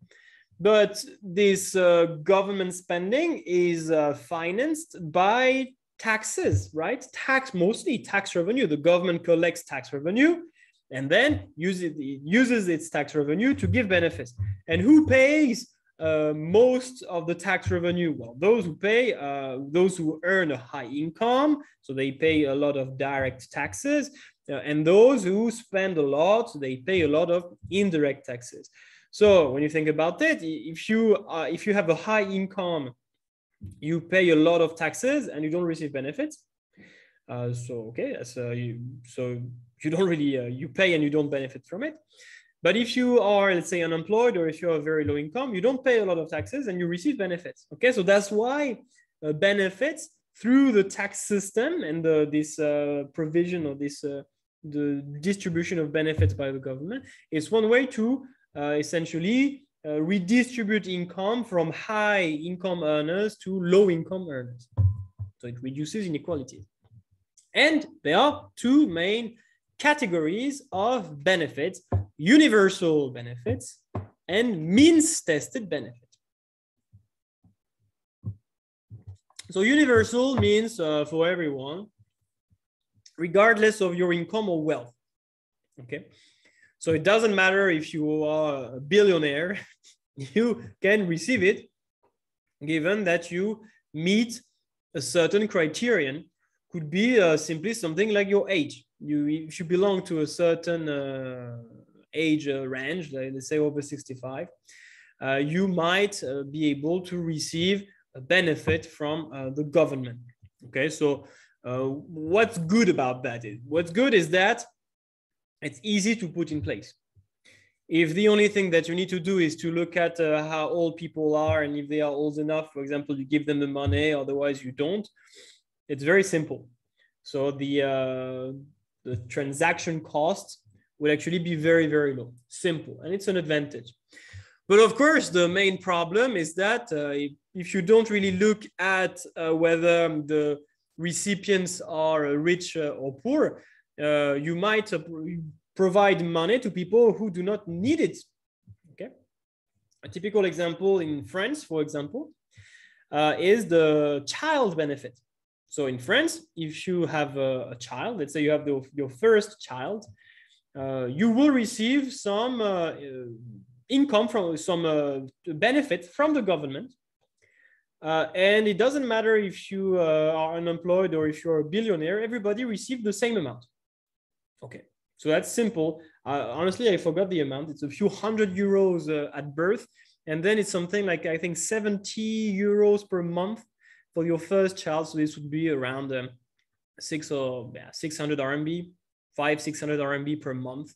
But this uh, government spending is uh, financed by taxes, right? Tax, mostly tax revenue. The government collects tax revenue and then uses, uses its tax revenue to give benefits. And who pays uh, most of the tax revenue, well, those who pay, uh, those who earn a high income, so they pay a lot of direct taxes, and those who spend a lot, they pay a lot of indirect taxes. So when you think about it, if you uh, if you have a high income, you pay a lot of taxes and you don't receive benefits. Uh, so okay, so you so you don't really you pay and you don't benefit from it. But if you are, let's say, unemployed or if you're very low income, you don't pay a lot of taxes and you receive benefits. Okay, so that's why uh, benefits through the tax system and the, this uh, provision or this uh, the distribution of benefits by the government is one way to uh, essentially uh, redistribute income from high income earners to low income earners. So it reduces inequality. And there are two main categories of benefits universal benefits and means tested benefits. So universal means uh, for everyone, regardless of your income or wealth. Okay. So it doesn't matter if you are a billionaire, you can receive it given that you meet a certain criterion. Could be uh, simply something like your age. You, if you belong to a certain uh, age uh, range, let's say over 65, uh, you might uh, be able to receive a benefit from the government. Okay, so what's good about that is what's good is that it's easy to put in place if the only thing that you need to do is to look at uh, how old people are and if they are old enough for example you give them the money otherwise you don't it's very simple so the uh, the transaction cost will actually be very, very low. Simple. And it's an advantage. But of course, the main problem is that uh, if you don't really look at uh, whether the recipients are rich uh, or poor, uh, you might uh, provide money to people who do not need it. Okay. A typical example in France, for example, uh, is the child benefit. So in France, if you have a, a child, let's say you have the, your first child, uh, you will receive some uh, income from some uh, benefit from the government. And it doesn't matter if you are unemployed or if you're a billionaire, everybody receives the same amount. Okay, so that's simple. honestly, I forgot the amount. It's a few hundred euros at birth. And then it's something like, I think, 70 euros per month for your first child. So this would be around um, six or yeah, 600 RMB five, 600 RMB per month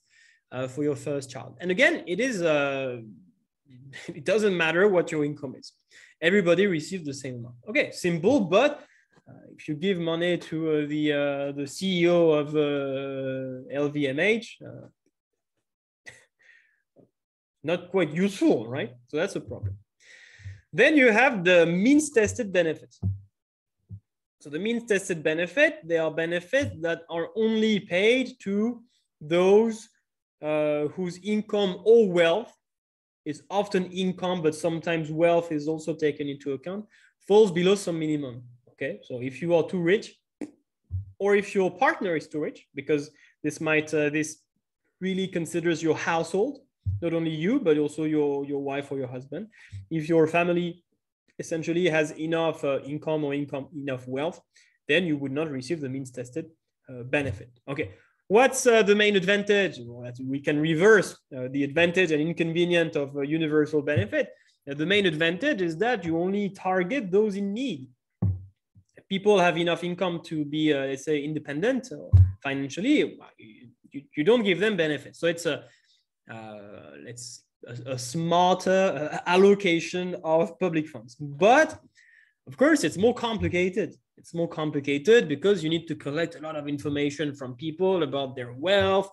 uh, for your first child. And again, it is, uh, it doesn't matter what your income is. Everybody receives the same amount. Okay, simple, but uh, if you give money to uh, the, uh, the CEO of LVMH, uh, not quite useful, right? So that's a problem. Then you have the means tested benefits. So the means tested benefit, they are benefits that are only paid to those uh, whose income or wealth is often income, but sometimes wealth is also taken into account, falls below some minimum. Okay, so if you are too rich, or if your partner is too rich, because this might uh, this really considers your household, not only you but also your your wife or your husband. If your family essentially has enough uh, income or income enough wealth, then you would not receive the means tested uh, benefit. Okay, what's uh, the main advantage? Well, we can reverse uh, the advantage and inconvenience of a universal benefit. Uh, the main advantage is that you only target those in need. People have enough income to be, uh, let's say, independent financially. you, you don't give them benefits. So it's a uh, let's a, a smarter uh, allocation of public funds. But of course, it's more complicated. It's more complicated because you need to collect a lot of information from people about their wealth,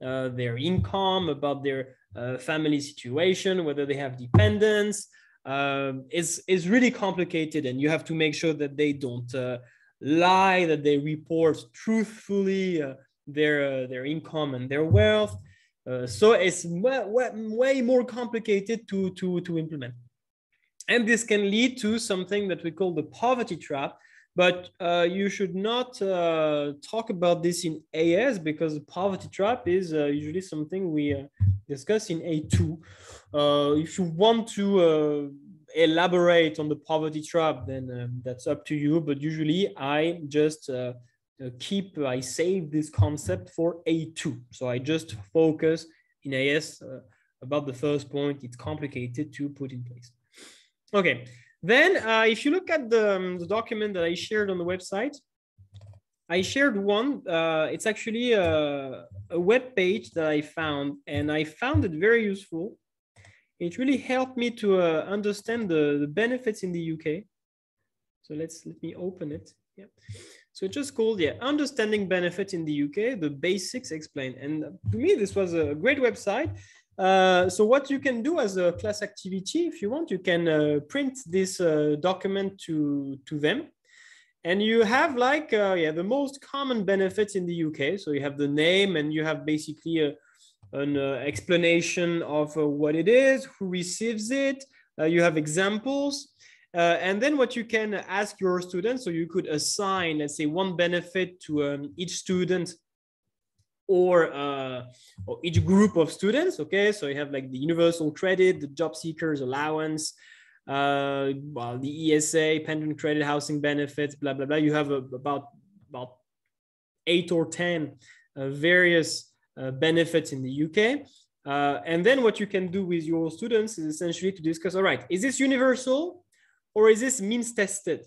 uh, their income, about their uh, family situation, whether they have dependents. Um, is is really complicated, and you have to make sure that they don't uh, lie, that they report truthfully uh, their uh, their income and their wealth. Uh, so it's way, way, more complicated to, to, to implement. And this can lead to something that we call the poverty trap. But uh, you should not uh, talk about this in AS because the poverty trap is uh, usually something we uh, discuss in A2. if you want to elaborate on the poverty trap, then that's up to you. But usually I just uh, keep, I save this concept for A2. So I just focus in AS uh, about the first point. It's complicated to put in place. Okay, then uh, if you look at the, um, the, document that I shared on the website, I shared one. Uh, it's actually a, a web page that I found, and I found it very useful. It really helped me to uh, understand the, the benefits in the UK. So let's let me open it. Yeah. So it's just called, yeah, Understanding Benefit in the UK, the basics explained. And to me, this was a great website. Uh, so what you can do as a class activity, if you want, you can uh, print this uh, document to, to them. And you have like, uh, yeah, the most common benefits in the UK. So you have the name and you have basically a, an uh, explanation of uh, what it is, who receives it. you have examples and then what you can ask your students, so you could assign, let's say, one benefit to um, each student or, uh, or each group of students. Okay, so you have like the universal credit, the job seekers allowance, uh, well, the ESA, pension credit, housing benefits, blah blah blah. You have a, about about eight or ten uh, various uh, benefits in the UK. Uh, and then what you can do with your students is essentially to discuss, all right, is this universal? or is this means tested?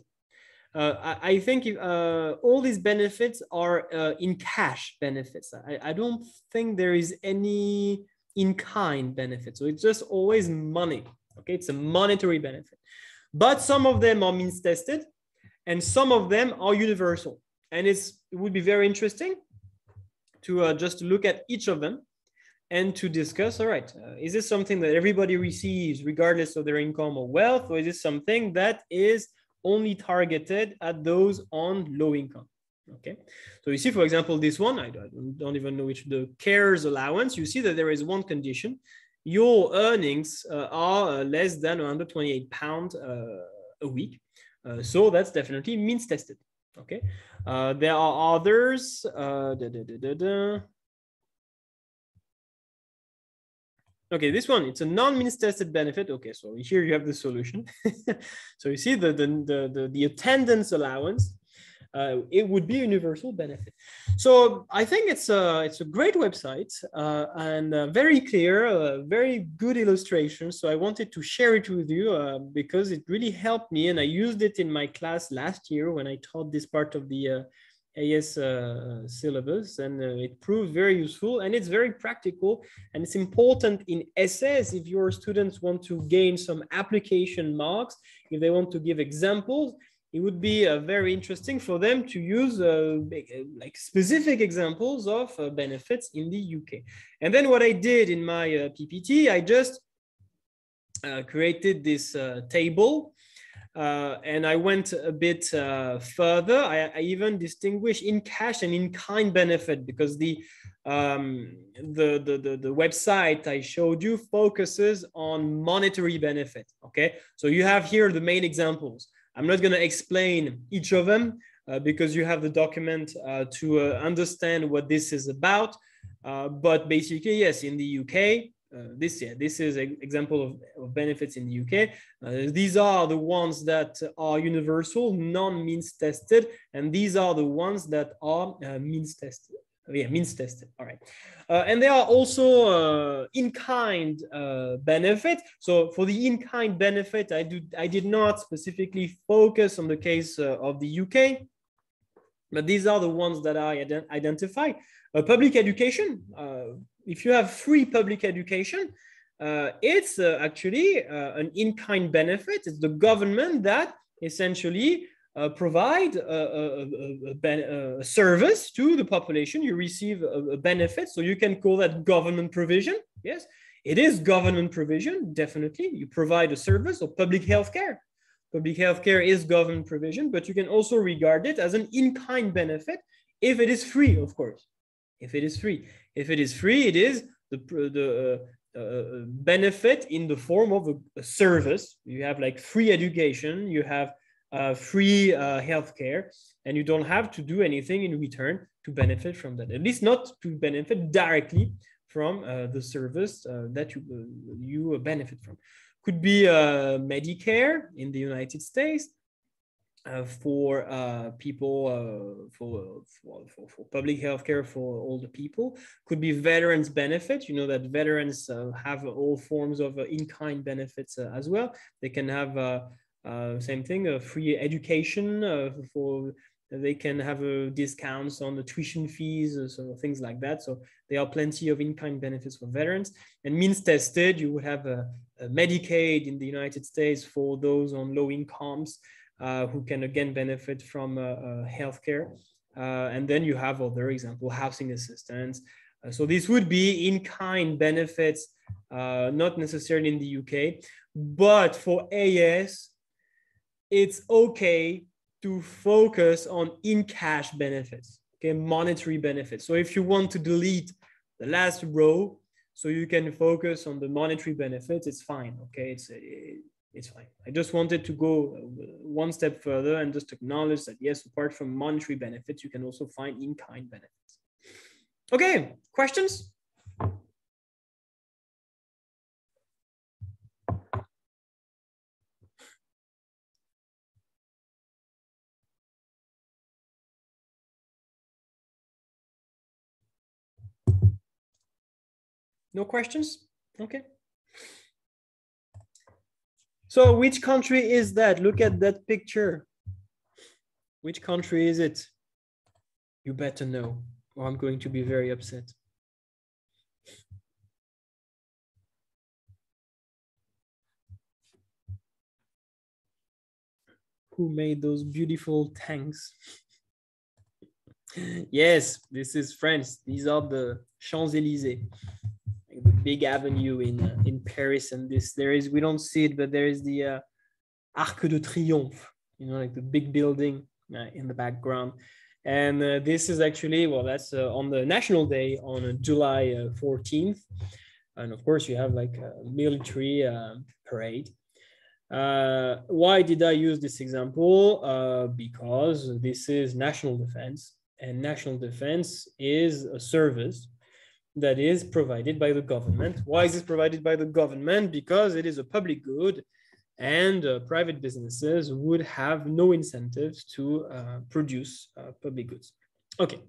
Uh, I, I, think uh, all these benefits are uh, in cash benefits. I, I, don't think there is any in kind benefit. So it's just always money. Okay, it's a monetary benefit. But some of them are means tested and some of them are universal. And it's, it would be very interesting to uh, just look at each of them and to discuss all right uh, is this something that everybody receives regardless of their income or wealth or is this something that is only targeted at those on low income okay? So you see for example this one i don't even know which the carer's allowance you see that there is one condition. Your earnings uh, are uh, less than 128 pounds uh, a week. Uh, so that's definitely means tested okay? Uh, there are others da, da, da, Okay, this one, it's a non-means tested benefit. Okay, so here you have the solution. so you see the, the, the, the, the attendance allowance, uh, it would be universal benefit. So I think it's a, it's a great website uh, and uh, very clear, uh, very good illustration. So I wanted to share it with you uh, because it really helped me and I used it in my class last year when I taught this part of the uh, AS uh, syllabus and uh, it proved very useful and it's very practical and it's important in essays if your students want to gain some application marks, if they want to give examples, it would be uh, very interesting for them to use uh, uh like specific examples of uh, benefits in the UK. And then what I did in my PPT, I just created this table uh, and I went a bit uh, further. I, I, even distinguish in cash and in kind benefit because the, um, the, the, the, the, website I showed you focuses on monetary benefit. Okay, so you have here the main examples. I'm not going to explain each of them uh, because you have the document uh, to uh, understand what this is about. But basically, yes, in the UK, this year. This is an example of, of, benefits in the UK. Uh, these are the ones that are universal, non-means tested, and these are the ones that are uh, means tested. Yeah, means tested. All right. Uh, and there are also uh, in-kind uh, benefit. So for the in-kind benefit, I do I did not specifically focus on the case of the UK but these are the ones that I ident identify. Uh, public education, uh, if you have free public education, uh, it's uh, actually uh, an in-kind benefit. It's the government that essentially uh, provide a, a, a, a, service to the population. You receive a, benefit, so you can call that government provision. Yes, it is government provision, definitely. You provide a service or public health care. Public health care is government provision, but you can also regard it as an in-kind benefit if it is free, of course. If it is free. If it is free, it is the, the uh, uh, benefit in the form of a, service. You have like free education, you have uh, free uh, healthcare, and you don't have to do anything in return to benefit from that. At least not to benefit directly from uh, the service uh, that you uh, you benefit from. Could be uh, Medicare in the United States. Uh, for uh, people uh, for, for, for, for, public healthcare for older people could be veterans benefit you know that veterans have all forms of in-kind benefits as well they can have same thing, free education for they can have uh, discounts on the tuition fees, so things like that. So there are plenty of in-kind benefits for veterans. And means tested, you would have a, a Medicaid in the United States for those on low incomes uh, who can again benefit from uh, uh, healthcare. Uh, and then you have other example, housing assistance. so this would be in-kind benefits, not necessarily in the UK, but for AS, it's okay to focus on in-cash benefits, okay, monetary benefits. So if you want to delete the last row, so you can focus on the monetary benefits, it's fine, okay, it's, it's fine. I just wanted to go uh, one step further and just acknowledge that yes, apart from monetary benefits, you can also find in-kind benefits. Okay, questions? No questions? Okay. So which country is that? Look at that picture. Which country is it? You better know, or I'm going to be very upset. Who made those beautiful tanks? yes, this is France. These are the Champs-Élysées the big avenue in uh, in Paris, and this there is we don't see it, but there is the uh, Arc de Triomphe, you know, like the big building uh, in the background. And uh, this is actually well, that's uh, on the National Day on uh, July 14th, and of course you have like a military parade. why did I use this example? because this is national defense, and national defense is a service that is provided by the government. Why is this provided by the government? Because it is a public good and uh, private businesses would have no incentives to uh, produce uh, public goods. Okay,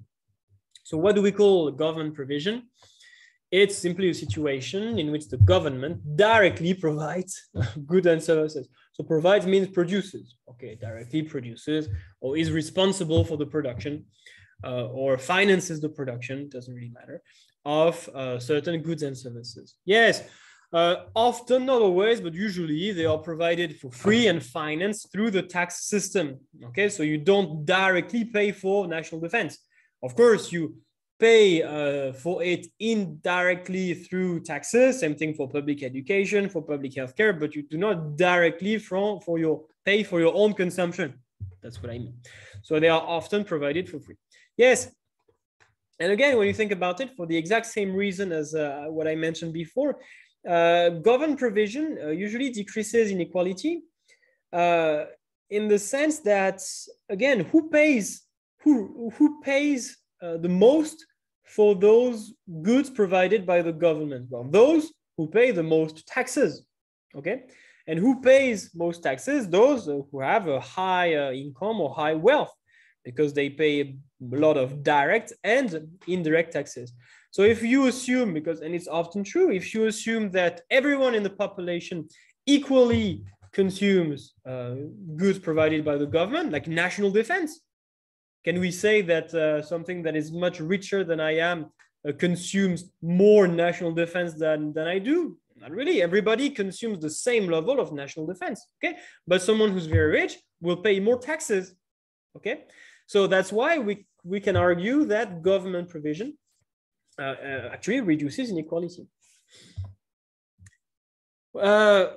so what do we call government provision? It's simply a situation in which the government directly provides goods and services. So provides means produces, okay, directly produces or is responsible for the production uh, or finances the production, doesn't really matter, of uh, certain goods and services. Yes, uh, often, not always, but usually they are provided for free and financed through the tax system. Okay, so you don't directly pay for national defense. Of course, you pay uh, for it indirectly through taxes. Same thing for public education, for public healthcare, but you do not directly from for your pay for your own consumption. That's what I mean. So they are often provided for free. Yes, and again, when you think about it, for the exact same reason as uh, what I mentioned before, uh, government provision uh, usually decreases inequality uh, in the sense that, again, who pays who who pays uh, the most for those goods provided by the government? Well, those who pay the most taxes. Okay, and who pays most taxes? Those who have a high income or high wealth because they pay a lot of direct and indirect taxes. So if you assume, because, and it's often true, if you assume that everyone in the population equally consumes uh, goods provided by the government, like national defense, can we say that uh, something that is much richer than I am uh, consumes more national defense than, than I do? Not really. Everybody consumes the same level of national defense. Okay. But someone who's very rich will pay more taxes. Okay. So that's why we, we can argue that government provision uh, uh, actually reduces inequality. Uh,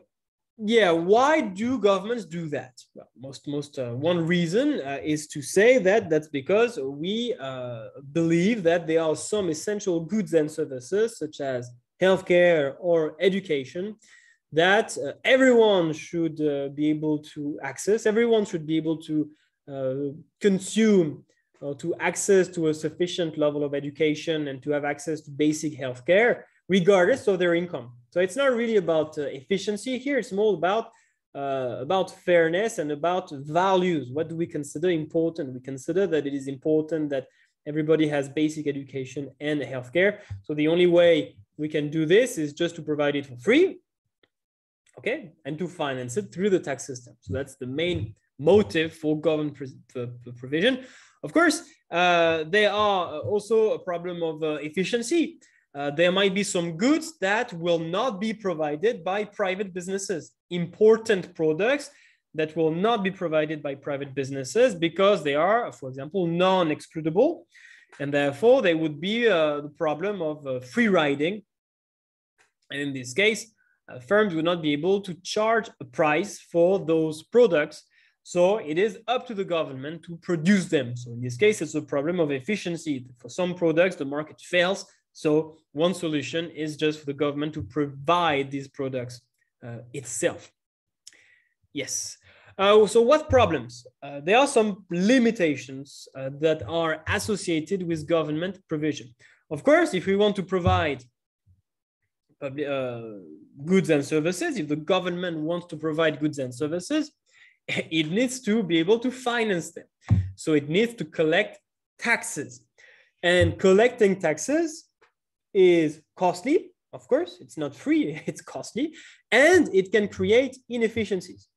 yeah, why do governments do that? Well, most, most uh, one reason uh, is to say that that's because we believe that there are some essential goods and services, such as healthcare or education, that everyone should be able to access. Everyone should be able to consume or to access to a sufficient level of education and to have access to basic healthcare, regardless of their income. So it's not really about uh, efficiency here. It's more about uh, about fairness and about values. What do we consider important? We consider that it is important that everybody has basic education and healthcare. So the only way we can do this is just to provide it for free, okay, and to finance it through the tax system. So that's the main motive for government provision. Of course, uh, there are also a problem of uh, efficiency uh, there might be some goods that will not be provided by private businesses, important products that will not be provided by private businesses because they are, for example, non-excludable. And therefore, there would be uh, the problem of uh, free riding. And in this case, uh, firms would not be able to charge a price for those products. So it is up to the government to produce them. So in this case, it's a problem of efficiency. For some products, the market fails so one solution is just for the government to provide these products uh, itself. Yes. Uh, so what problems? Uh, there are some limitations uh, that are associated with government provision. Of course, if we want to provide public, uh, goods and services, if the government wants to provide goods and services, it needs to be able to finance them. So it needs to collect taxes. And collecting taxes is costly. Of course, it's not free, it's costly, and it can create inefficiencies.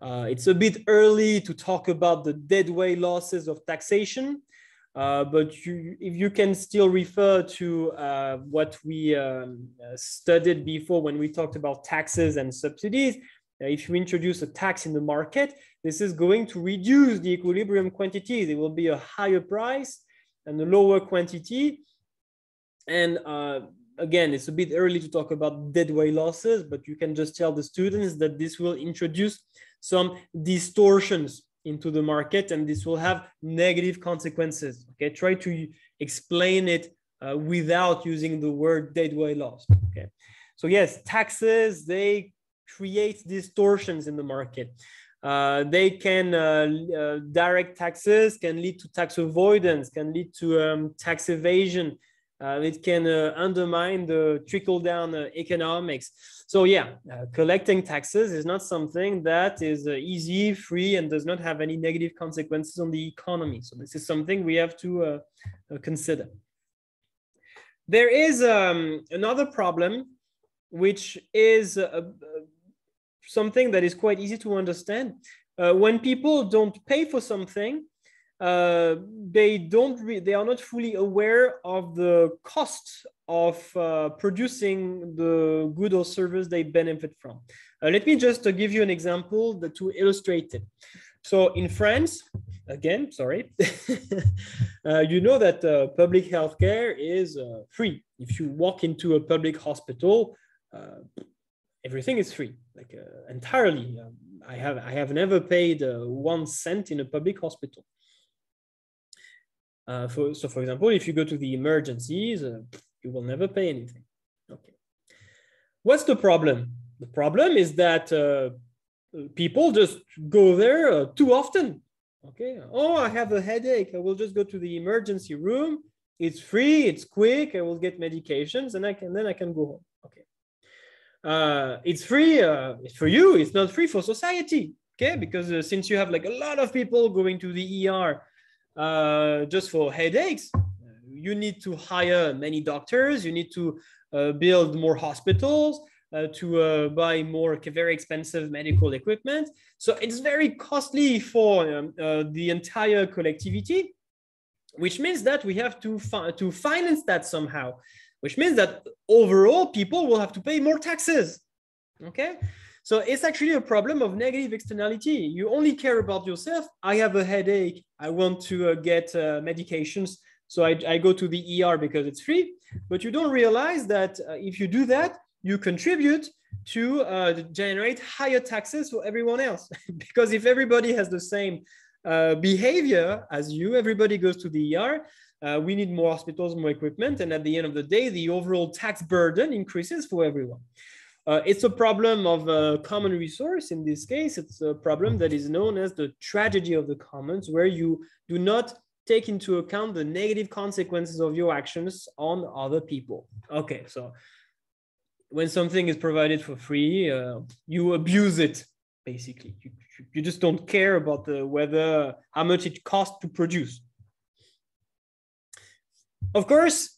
Uh, it's a bit early to talk about the deadweight losses of taxation, uh, but you, if you can still refer to uh, what we um, uh, studied before when we talked about taxes and subsidies, if you introduce a tax in the market, this is going to reduce the equilibrium quantities. It will be a higher price and a lower quantity, and uh, again, it's a bit early to talk about deadweight losses, but you can just tell the students that this will introduce some distortions into the market and this will have negative consequences. Okay, try to explain it uh, without using the word deadweight loss. Okay, so yes, taxes, they create distortions in the market. Uh, they can uh, uh, direct taxes can lead to tax avoidance, can lead to um, tax evasion, uh, it can uh, undermine the trickle down uh, economics. So yeah, uh, collecting taxes is not something that is uh, easy, free, and does not have any negative consequences on the economy. So this is something we have to uh, consider. There is um, another problem, which is something that is quite easy to understand. when people don't pay for something, uh, they don't they are not fully aware of the cost of uh, producing the good or service they benefit from. Uh, let me just uh, give you an example that, to illustrate it. So in France, again, sorry, uh, you know that public healthcare is free. If you walk into a public hospital, everything is free, like entirely. Um, I have I have never paid one cent in a public hospital. Uh, for, so for example, if you go to the emergencies, uh, you will never pay anything. Okay. What's the problem? The problem is that uh, people just go there uh, too often. Okay. Oh, I have a headache. I will just go to the emergency room. It's free. It's quick. I will get medications, and I can then I can go home. Uh, it's free. Uh, for you. It's not free for society. Okay, because since you have like a lot of people going to the ER uh, just for headaches. You need to hire many doctors. You need to uh, build more hospitals. Uh, to uh, buy more very expensive medical equipment. So it's very costly for um, uh, the entire collectivity. which means that we have to, fi to finance that somehow, which means that overall people will have to pay more taxes. Okay. So it's actually a problem of negative externality. You only care about yourself. I have a headache. I want to uh, get uh, medications. So I, I, go to the ER because it's free. But you don't realize that uh, if you do that, you contribute to uh, generate higher taxes for everyone else. because if everybody has the same uh, behavior as you, everybody goes to the ER, uh, we need more hospitals, more equipment. And at the end of the day, the overall tax burden increases for everyone. Uh, it's a problem of a common resource. In this case, it's a problem that is known as the tragedy of the commons, where you do not take into account the negative consequences of your actions on other people. Okay, so when something is provided for free, uh, you abuse it, basically. You, you just don't care about the whether how much it costs to produce. Of course,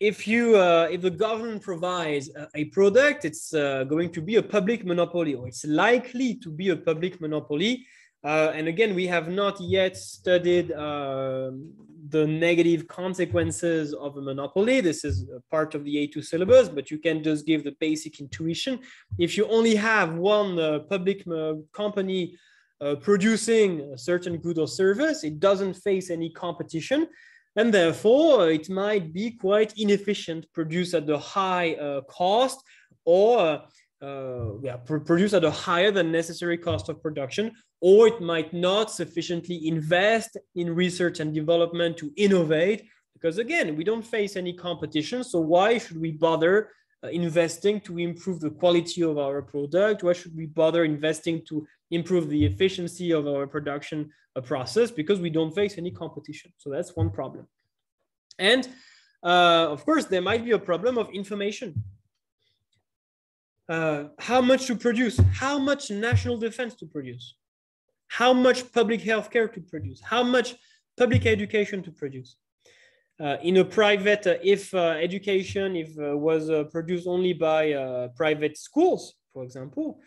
if you uh, if the government provides a, a product, it's uh, going to be a public monopoly, or it's likely to be a public monopoly. Uh, and again, we have not yet studied um, the negative consequences of a monopoly. This is part of the A2 syllabus, but you can just give the basic intuition. If you only have one uh, public uh, company uh, producing a certain good or service, it doesn't face any competition. And therefore, it might be quite inefficient, produced at a high uh, cost or uh, yeah, pr produce at a higher than necessary cost of production, or it might not sufficiently invest in research and development to innovate, because again, we don't face any competition. So why should we bother investing to improve the quality of our product? Why should we bother investing to improve the efficiency of our production uh, process? Because we don't face any competition. So that's one problem. And uh, of course, there might be a problem of information uh, how much to produce, how much national defense to produce, how much public health care to produce, how much public education to produce. Uh, in a private, uh, if uh, education if uh, was uh, produced only by private schools, for example,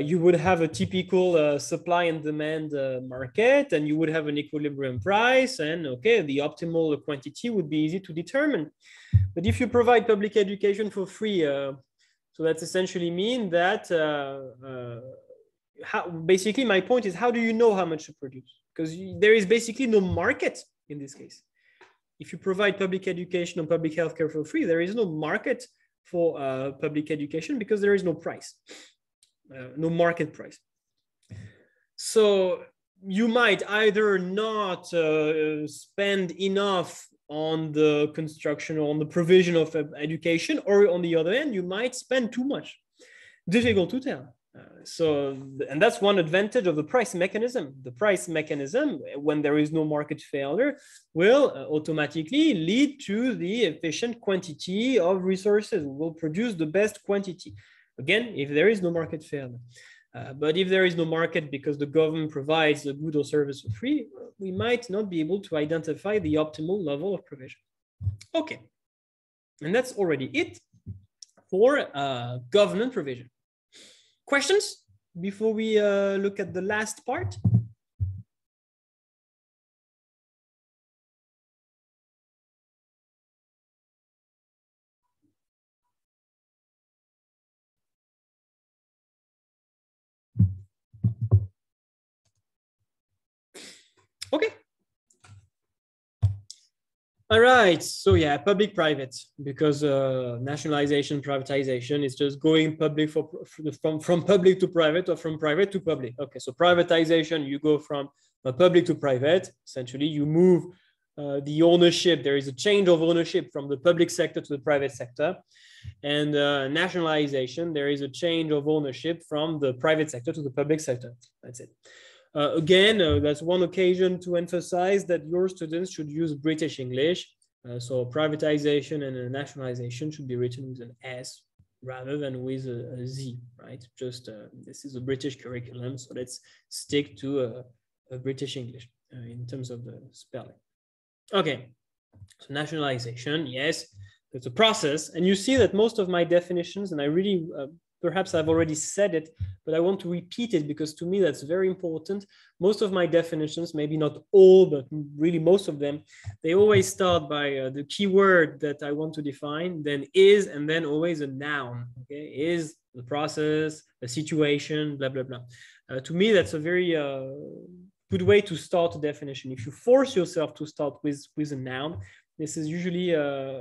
you would have a typical supply and demand market, and you would have an equilibrium price, and okay, the optimal quantity would be easy to determine. But if you provide public education for free, so that's essentially mean that uh, uh, how, basically my point is how do you know how much to produce? Because there is basically no market in this case. If you provide public education or public healthcare for free, there is no market for uh, public education because there is no price, uh, no market price. So you might either not uh, spend enough on the construction or on the provision of education, or on the other end, you might spend too much. Difficult to tell. So, and that's one advantage of the price mechanism. The price mechanism, when there is no market failure, will uh, automatically lead to the efficient quantity of resources. Will produce the best quantity. Again, if there is no market failure. Uh, but if there is no market because the government provides a good or service for free, we might not be able to identify the optimal level of provision. Okay, and that's already it for uh, government provision. Questions before we uh, look at the last part? Okay. All right. So yeah, public private because uh, nationalization, privatization is just going public for, from from public to private or from private to public. Okay. So privatization, you go from uh, public to private. Essentially, you move uh, the ownership. There is a change of ownership from the public sector to the private sector. And uh, nationalization, there is a change of ownership from the private sector to the public sector. That's it. Uh, again, uh, that's one occasion to emphasize that your students should use British English. Uh, so privatization and nationalization should be written with an S rather than with a, a Z, right? Just uh, this is a British curriculum, so let's stick to a, British English uh, in terms of the spelling. Okay, so nationalization, yes, it's a process. And you see that most of my definitions, and I really uh, perhaps I've already said it, but I want to repeat it because to me that's very important. Most of my definitions, maybe not all, but really most of them, they always start by uh, the keyword that I want to define, then is, and then always a noun. Okay, is the process, the situation, blah blah blah. Uh, to me, that's a very uh, good way to start a definition. If you force yourself to start with with a noun, this is usually uh,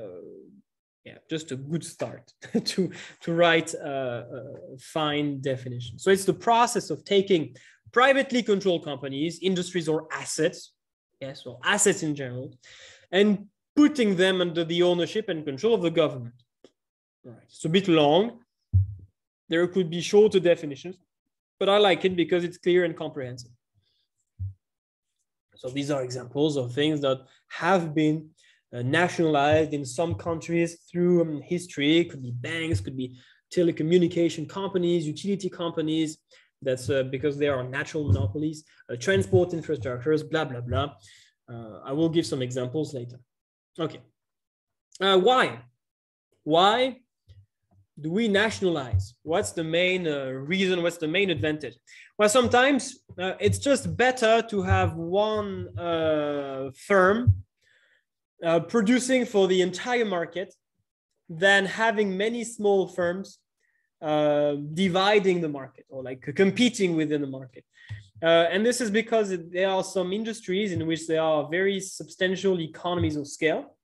yeah, just a good start to, to write a, a fine definition. So it's the process of taking privately controlled companies, industries, or assets, yes, or assets in general, and putting them under the ownership and control of the government. Right. It's a bit long. There could be shorter definitions, but I like it because it's clear and comprehensive. So these are examples of things that have been uh, nationalized in some countries through um, history. Could be banks, could be telecommunication companies, utility companies. That's uh, because they are natural monopolies, uh, transport infrastructures, blah, blah, blah. Uh, I will give some examples later. Okay. Uh, why? Why do we nationalize? What's the main uh, reason? What's the main advantage? Well, sometimes it's just better to have one firm uh, producing for the entire market than having many small firms uh, dividing the market or like competing within the market. Uh, and this is because there are some industries in which there are very substantial economies of scale.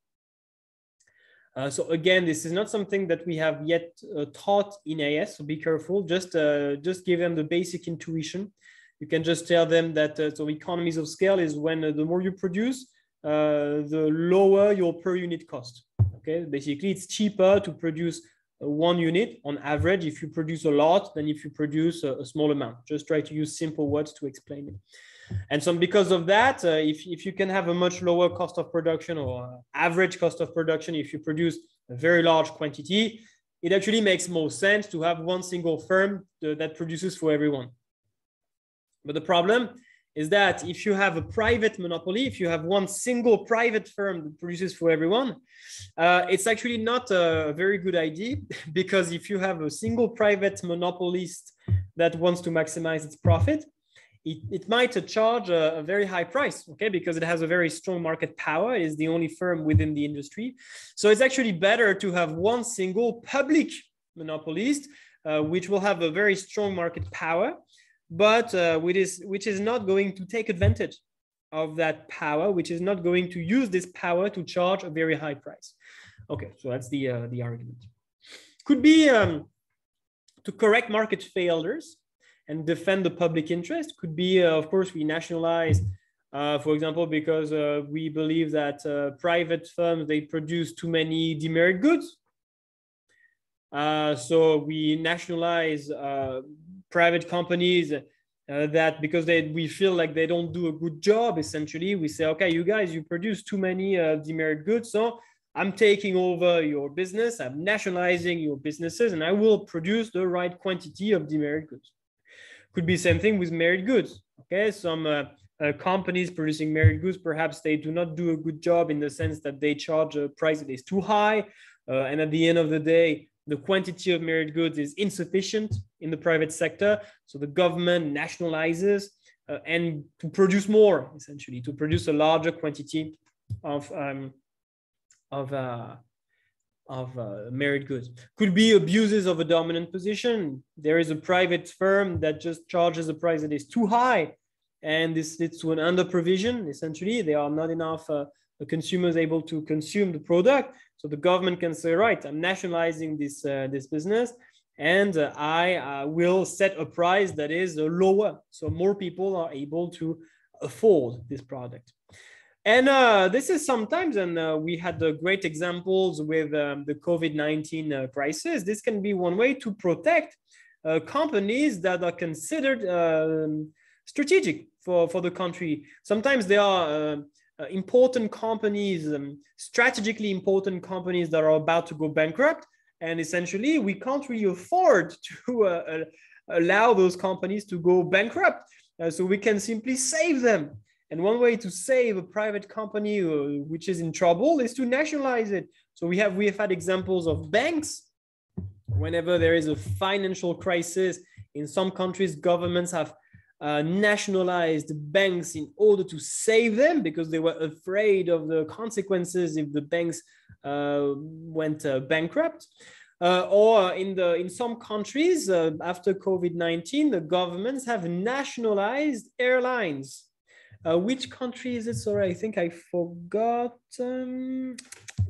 Uh, so again, this is not something that we have yet uh, taught in AS. So be careful. Just uh, just give them the basic intuition. You can just tell them that so economies of scale is when the more you produce, uh, Uh, the lower your per unit cost. Okay, basically it's cheaper to produce uh, one unit on average if you produce a lot than if you produce a, a, small amount. Just try to use simple words to explain it. And so because of that, uh, if, if you can have a much lower cost of production or average cost of production, if you produce a very large quantity, it actually makes more sense to have one single firm uh, that produces for everyone. But the problem is that if you have a private monopoly, if you have one single private firm that produces for everyone, uh, it's actually not a very good idea because if you have a single private monopolist that wants to maximize its profit, it, it might charge a, a, very high price, okay, because it has a very strong market power. It is the only firm within the industry. So it's actually better to have one single public monopolist, uh, which will have a very strong market power but uh, which is which is not going to take advantage of that power, which is not going to use this power to charge a very high price. Okay, so that's the uh, the argument. Could be um, to correct market failures and defend the public interest. Could be, uh, of course, we nationalize, uh, for example, because uh, we believe that uh, private firms they produce too many demerit goods. Uh, so we nationalize uh, private companies uh, that because they we feel like they don't do a good job essentially we say okay you guys you produce too many uh, demerit goods so i'm taking over your business. I'm nationalizing your businesses and i will produce the right quantity of demerit goods. Could be same thing with merit goods okay? Some uh, uh, companies producing merit goods perhaps they do not do a good job in the sense that they charge a price that is too high uh, and at the end of the day the quantity of merit goods is insufficient in the private sector. So the government nationalizes uh, and to produce more, essentially, to produce a larger quantity of, um, of, uh, of uh, merit goods. Could be abuses of a dominant position. There is a private firm that just charges a price that is too high. And this leads to an under provision. Essentially, there are not enough uh, consumers able to consume the product. So the government can say, right, I'm nationalizing this, uh, this business and uh, I uh, will set a price that is uh, lower. So more people are able to afford this product. And uh, this is sometimes, and uh, we had great examples with um, the COVID 19 crisis. This can be one way to protect companies that are considered um, strategic for, for the country. Sometimes they are uh, important companies, um, strategically important companies that are about to go bankrupt. And essentially, we can't really afford to uh, uh allow those companies to go bankrupt. Uh, so we can simply save them. And one way to save a private company uh, which is in trouble is to nationalize it. So we have we have had examples of banks whenever there is a financial crisis in some countries, governments have uh, nationalized banks in order to save them because they were afraid of the consequences if the banks uh, went uh, bankrupt. Uh, or in the in some countries uh, after COVID-19, the governments have nationalized airlines. Which country is it? Sorry, I think I forgot. Um,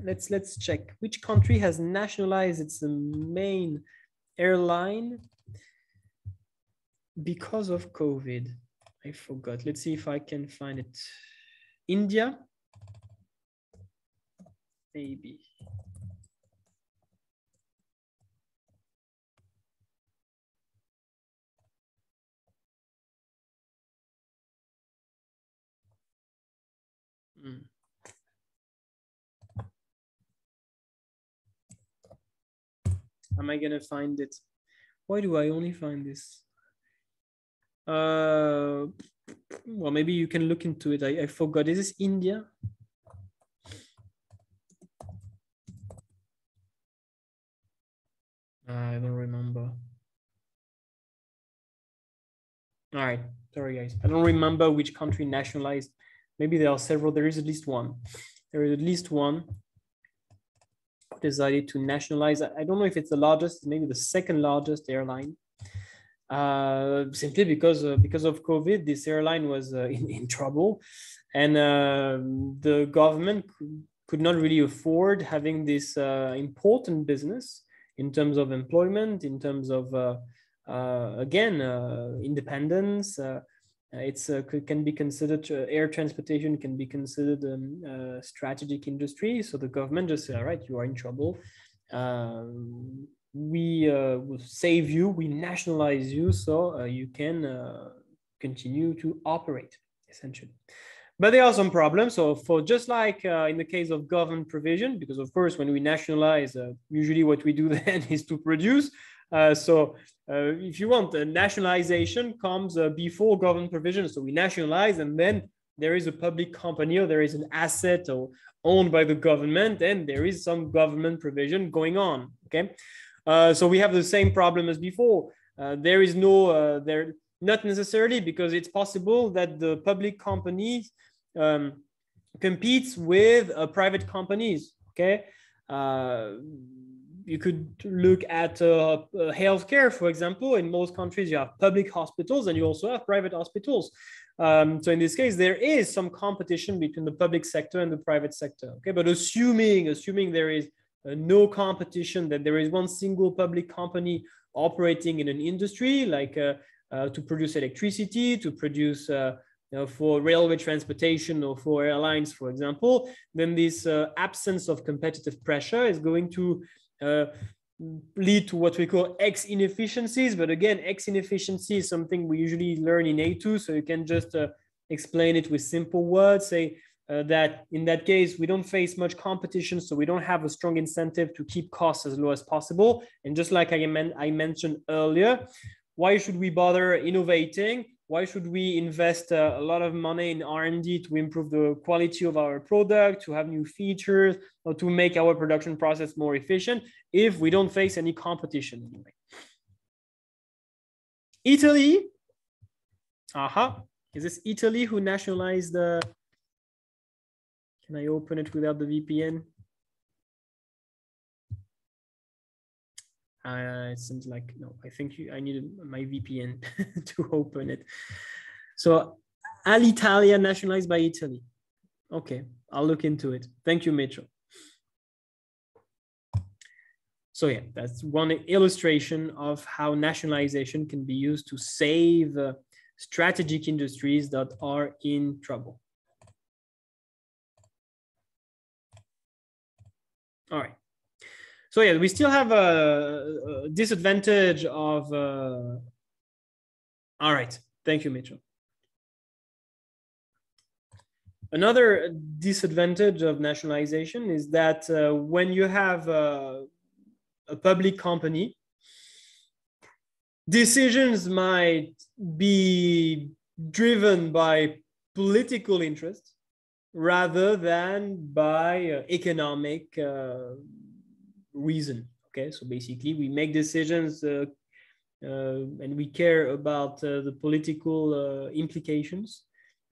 let's let's check. Which country has nationalized its main airline because of COVID? I forgot. Let's see if I can find it. India, maybe. Mm. Am I gonna find it? Why do I only find this? Uh, well, maybe you can look into it. I, I forgot. Is this India? I don't remember. All right, sorry guys. I don't remember which country nationalized maybe there are several, there is at least one. There is at least one decided to nationalize. I don't know if it's the largest, maybe the second largest airline. Uh, simply because uh, because of COVID, this airline was uh, in, in trouble, and uh, the government could not really afford having this uh, important business in terms of employment, in terms of uh, again independence, it's can be considered air transportation can be considered um, a strategic industry. So the government just said, all right, you are in trouble. Um, we will save you. We nationalize you, so you can continue to operate essentially. But there are some problems. So for just like uh, in the case of government provision, because of course, when we nationalize, uh, usually what we do then is to produce. Uh, so uh, if you want, the nationalization comes uh, before government provision. So we nationalize and then there is a public company or there is an asset or owned by the government and there is some government provision going on, okay? Uh, so we have the same problem as before. Uh, there is no, there not necessarily because it's possible that the public companies um, competes with private companies, okay? you could look at uh, uh, healthcare, for example. In most countries, you have public hospitals and you also have private hospitals. Um, so in this case, there is some competition between the public sector and the private sector. Okay, but assuming assuming there is uh, no competition, that there is one single public company operating in an industry, like uh, uh to produce electricity, to produce uh, for railway transportation or for airlines, for example, then this absence of competitive pressure is going to uh, lead to what we call X inefficiencies. But again, X inefficiency is something we usually learn in A2. So you can just uh, explain it with simple words, say uh, that in that case, we don't face much competition. So we don't have a strong incentive to keep costs as low as possible. And just like I, men- I mentioned earlier, why should we bother innovating? why should we invest uh, a lot of money in r&d to improve the quality of our product to have new features or to make our production process more efficient if we don't face any competition italy aha is this italy who nationalized the can i open it without the vpn Uh, it seems like no. I think you, I need my VPN to open it. So Alitalia nationalized by Italy. Okay, I'll look into it. Thank you, Metro. So yeah, that's one illustration of how nationalization can be used to save uh, strategic industries that are in trouble. All right so yeah, we still have a, a disadvantage of. Uh... All right, thank you, Mitchell. Another disadvantage of nationalization is that uh, when you have a, a public company, decisions might be driven by political interests rather than by uh, economic uh, reason. Okay, so basically we make decisions uh, uh, and we care about uh, the political uh, implications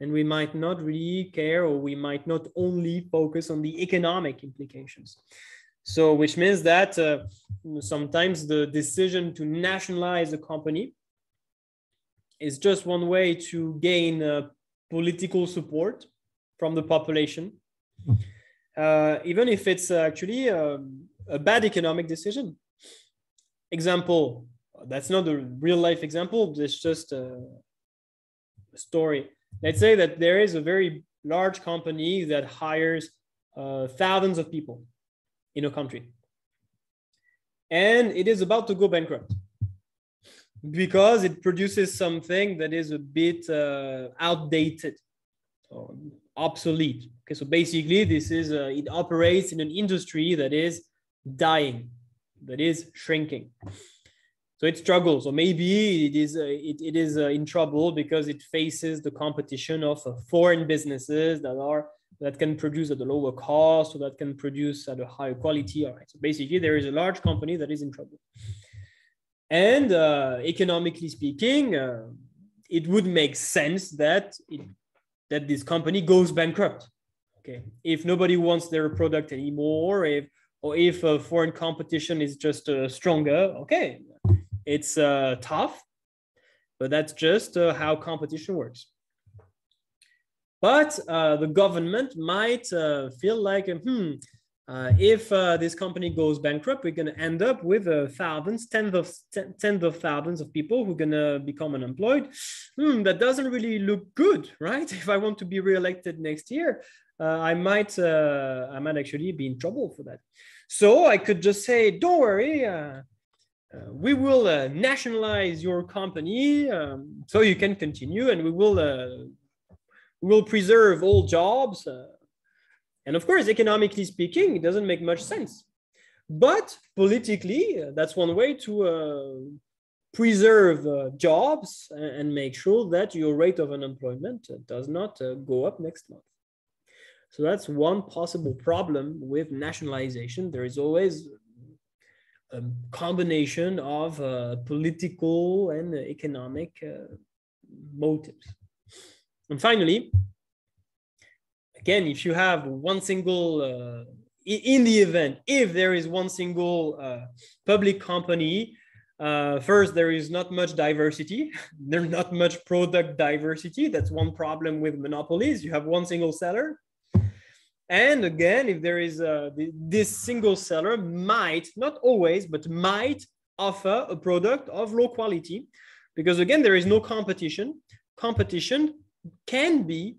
and we might not really care or we might not only focus on the economic implications so which means that sometimes the decision to nationalize a company is just one way to gain political support from the population. Uh, even if it's actually um, a bad economic decision. Example that's not a real life example it's just a, a story. Let's say that there is a very large company that hires uh, thousands of people in a country. And it is about to go bankrupt because it produces something that is a bit uh, outdated. Or obsolete. Okay so basically this is uh, it operates in an industry that is dying that is shrinking. So it struggles or maybe it is uh, it, it is uh, in trouble because it faces the competition of uh, foreign businesses that are that can produce at a lower cost or that can produce at a higher quality. All right so basically there is a large company that is in trouble. And uh, economically speaking uh, it would make sense that it, that this company goes bankrupt okay if nobody wants their product anymore if or if uh, foreign competition is just stronger okay it's uh, tough, but that's just uh, how competition works. But uh, the government might uh, feel like, hmm, uh, if uh, this company goes bankrupt, we're going to end up with thousands, tens of tens of thousands of people who are going to become unemployed. Hmm, that doesn't really look good, right? If I want to be reelected next year, I might I might actually be in trouble for that. So I could just say, don't worry, uh, we will uh, nationalize your company um, so you can continue and we will uh, we will preserve all jobs uh, and of course economically speaking it doesn't make much sense. But politically uh, that's one way to uh, preserve jobs and, make sure that your rate of unemployment does not go up next month. So that's one possible problem with nationalization. There is always a combination of uh, political and economic uh, motives. And finally, again, if you have one single, uh, in the event, if there is one single uh, public company, uh, first, there is not much diversity. There's not much product diversity. That's one problem with monopolies. You have one single seller and again, if there is a, this single seller might, not always, but might offer a product of low quality because again, there is no competition. Competition can be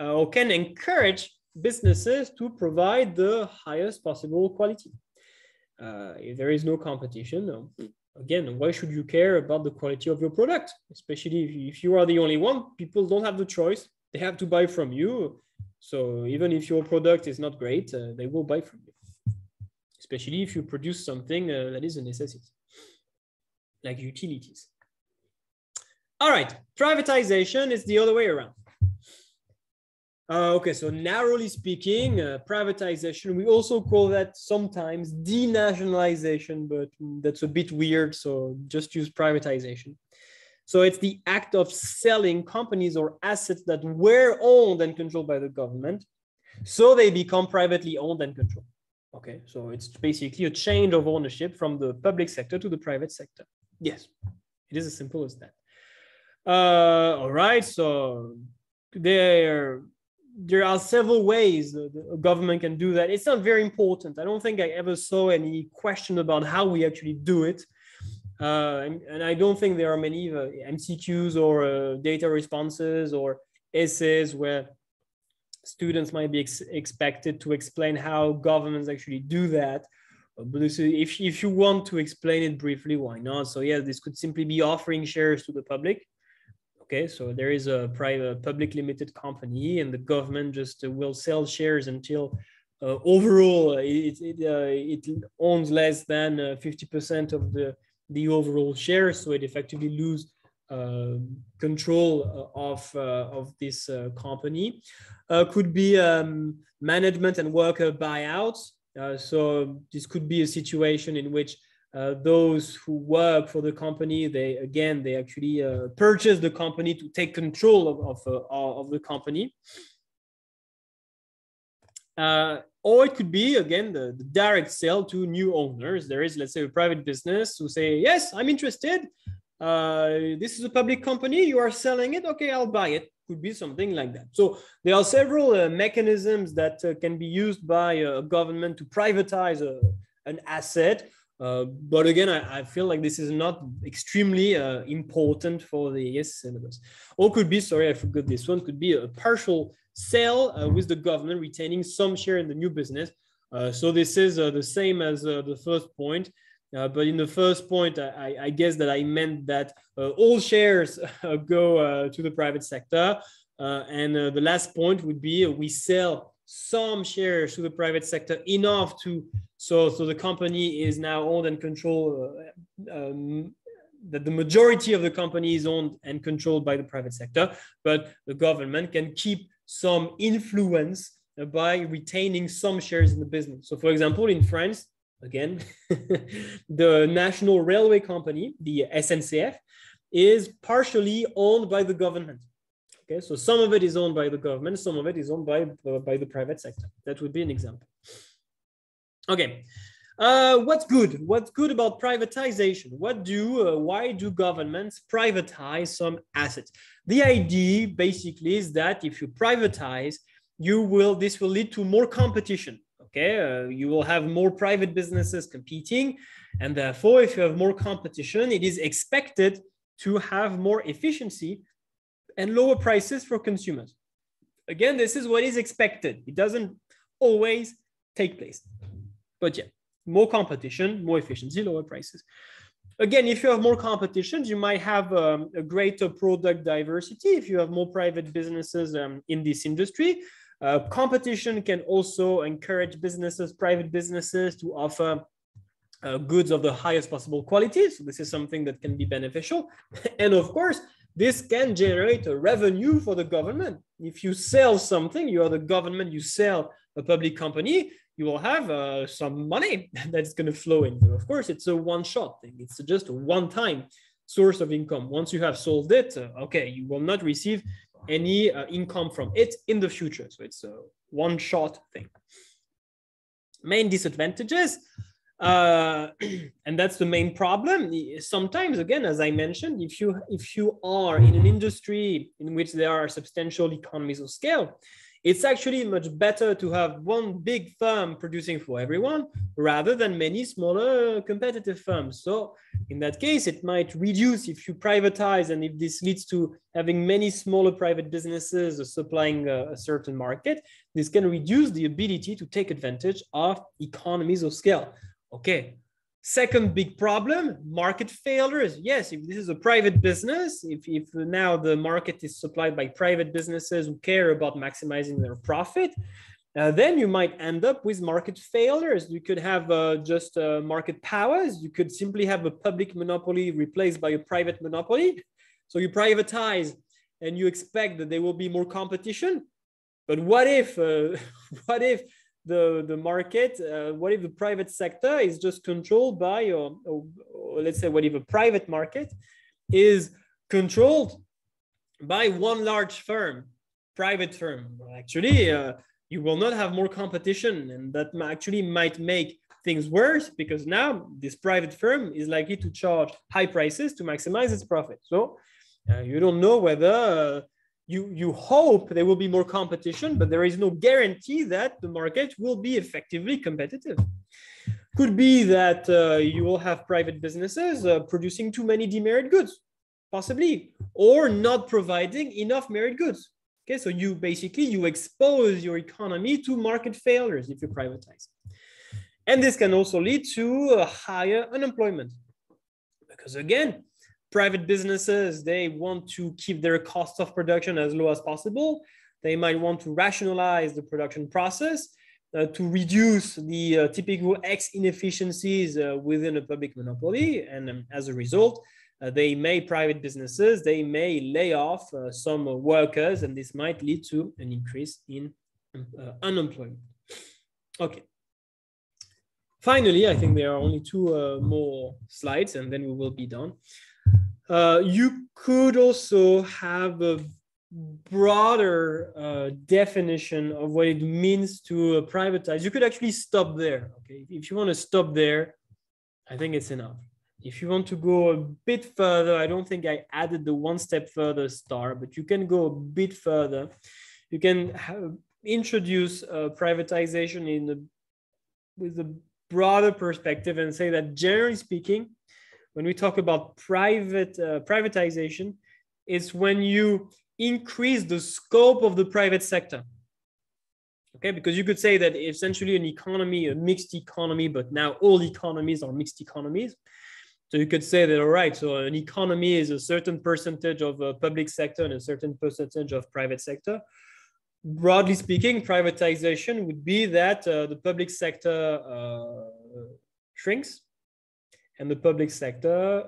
uh, or can encourage businesses to provide the highest possible quality. Uh, if there is no competition, um, again, why should you care about the quality of your product? Especially if you, are the only one, people don't have the choice. They have to buy from you. So even if your product is not great, uh, they will buy from you, especially if you produce something uh, that is a necessity, like utilities. All right, privatization is the other way around. Uh, okay, so narrowly speaking, uh, privatization, we also call that sometimes denationalization, but that's a bit weird, so just use privatization. So it's the act of selling companies or assets that were owned and controlled by the government. So they become privately owned and controlled. Okay, so it's basically a change of ownership from the public sector to the private sector. Yes, it is as simple as that. Uh, all right, so there, there are several ways the government can do that. It's not very important. I don't think I ever saw any question about how we actually do it. Uh, and, and, I don't think there are many uh, MCQs or uh, data responses or essays where students might be ex expected to explain how governments actually do that. But if, if you want to explain it briefly, why not? So yeah, this could simply be offering shares to the public. Okay, so there is a private public limited company and the government just will sell shares until uh, overall it, it, uh, it owns less than 50% of the the overall shares so it effectively lose uh, control uh, of, uh, of this uh, company. Uh, could be um, management and worker buyouts. Uh, so this could be a situation in which uh, those who work for the company, they again, they actually uh, purchase the company to take control of, of, uh, of the company. Uh, or it could be again the, the, direct sale to new owners. There is, let's say, a private business who say, "Yes, I'm interested. Uh, this is a public company. You are selling it. Okay, I'll buy it." Could be something like that. So there are several mechanisms that can be used by a government to privatize a, an asset. Uh, but again, I, I, feel like this is not extremely uh, important for the AS syllabus. Or could be, sorry, I forgot this one, could be a partial sale uh, with the government retaining some share in the new business. Uh, so this is uh, the same as the first point. But in the first point, I, I, guess that I meant that all shares go to the private sector. and the last point would be we sell some shares to the private sector enough to so so the company is now owned and controlled um, that the majority of the company is owned and controlled by the private sector, but the government can keep some influence by retaining some shares in the business. So, for example, in France, again, the National Railway Company, the SNCF, is partially owned by the government. Okay, so some of it is owned by the government, some of it is owned by, uh, by the private sector. That would be an example. Okay, uh, what's good? What's good about privatization? What do, uh, why do governments privatize some assets? The idea basically is that if you privatize, you will, this will lead to more competition. Okay, uh, you will have more private businesses competing. And therefore, if you have more competition, it is expected to have more efficiency and lower prices for consumers. Again, this is what is expected. It doesn't always take place. But yeah more competition, more efficiency, lower prices. Again, if you have more competition, you might have um, a greater product diversity. If you have more private businesses um, in this industry, uh, competition can also encourage businesses, private businesses, to offer uh, goods of the highest possible quality. So this is something that can be beneficial. and of course, this can generate a revenue for the government. If you sell something, you are the government, you sell a public company, you will have uh, some money that's going to flow in. But of course, it's a one shot thing. It's just a one time source of income. Once you have sold it, uh, okay, you will not receive any uh, income from it in the future. So it's a one shot thing. Main disadvantages. Uh, and that's the main problem. Sometimes, again, as I mentioned, if you if you are in an industry in which there are substantial economies of scale, it's actually much better to have one big firm producing for everyone rather than many smaller competitive firms. So in that case, it might reduce if you privatize and if this leads to having many smaller private businesses supplying a, a certain market, this can reduce the ability to take advantage of economies of scale. Okay, Second big problem, market failures. Yes, if this is a private business, if, if now the market is supplied by private businesses who care about maximizing their profit, uh, then you might end up with market failures. You could have uh, just uh, market powers. You could simply have a public monopoly replaced by a private monopoly. So you privatize and you expect that there will be more competition. But what if, uh, what if the, the market, uh, what if the private sector is just controlled by, or, or, or, let's say, what if a private market is controlled by one large firm, private firm? Actually, uh, you will not have more competition, and that actually might make things worse because now this private firm is likely to charge high prices to maximize its profit. So uh, you don't know whether uh, you you hope there will be more competition, but there is no guarantee that the market will be effectively competitive. Could be that uh, you will have private businesses uh, producing too many demerit goods, possibly, or not providing enough merit goods. Okay, so you basically you expose your economy to market failures if you privatize, and this can also lead to a higher unemployment, because again, private businesses, they want to keep their cost of production as low as possible. They might want to rationalize the production process uh, to reduce the uh, typical X inefficiencies uh, within a public monopoly. And um, as a result, uh, they may, private businesses, they may lay off uh, some workers, and this might lead to an increase in uh, unemployment. Okay. finally, I think there are only two more slides and then we will be done. Uh, you could also have a broader uh, definition of what it means to uh, privatize. You could actually stop there. Okay, if you want to stop there, I think it's enough. If you want to go a bit further, I don't think I added the one step further star, but you can go a bit further. You can have, introduce uh, privatization in the, with a broader perspective and say that generally speaking, when we talk about private uh, privatization, it's when you increase the scope of the private sector. Okay, because you could say that essentially an economy, a mixed economy, but now all economies are mixed economies. So you could say that, all right, so an economy is a certain percentage of uh, public sector and a certain percentage of private sector. Broadly speaking, privatization would be that uh, the public sector uh, shrinks and the public sector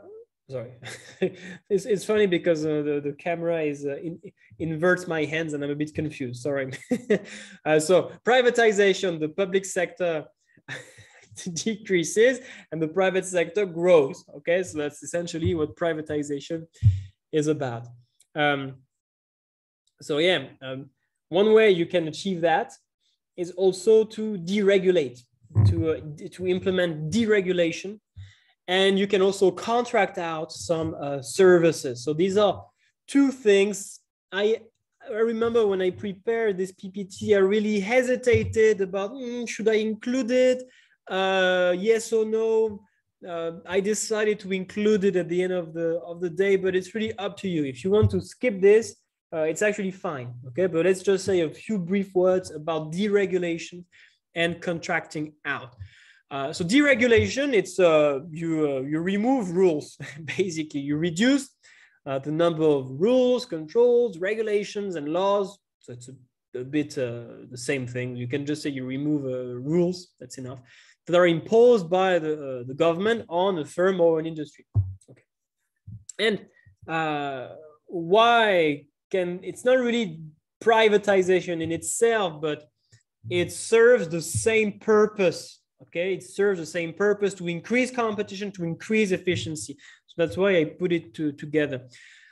sorry. It's, it's funny because uh, the, the camera is uh, in, inverts my hands and i'm a bit confused. Sorry. Uh, so privatization the public sector decreases and the private sector grows. Okay so that's essentially what privatization is about. Um, so yeah um, one way you can achieve that is also to deregulate to uh, to implement deregulation and you can also contract out some uh, services. So these are two things. I, I remember when I prepared this PPT, I really hesitated about mm, should I include it? Uh, yes or no? Uh, I decided to include it at the end of the of the day, but it's really up to you. If you want to skip this, uh, it's actually fine. Okay, but let's just say a few brief words about deregulation and contracting out. Uh, so deregulation, it's uh, you uh, you remove rules basically. You reduce uh, the number of rules, controls, regulations, and laws. So it's a, a bit uh, the same thing. You can just say you remove rules. That's enough that are imposed by the the government on a firm or an industry. Okay, and why can it's not really privatization in itself, but it serves the same purpose okay it serves the same purpose to increase competition to increase efficiency. So that's why i put it to, together.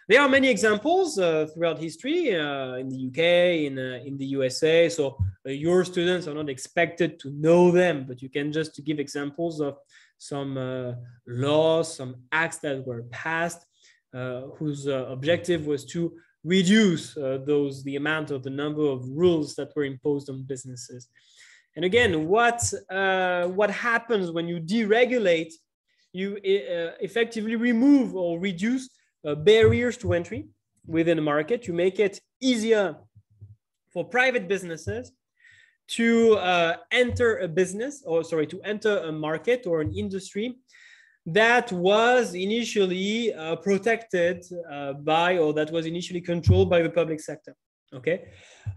There are many examples uh, throughout history uh, in the uk in, uh, in the usa so uh, your students are not expected to know them but you can just give examples of some uh, laws some acts that were passed uh, whose objective was to reduce those the amount of the number of rules that were imposed on businesses and again, what, uh, what happens when you deregulate, you uh, effectively remove or reduce uh, barriers to entry within a market. You make it easier for private businesses to uh, enter a business or sorry, to enter a market or an industry that was initially uh, protected uh, by or that was initially controlled by the public sector okay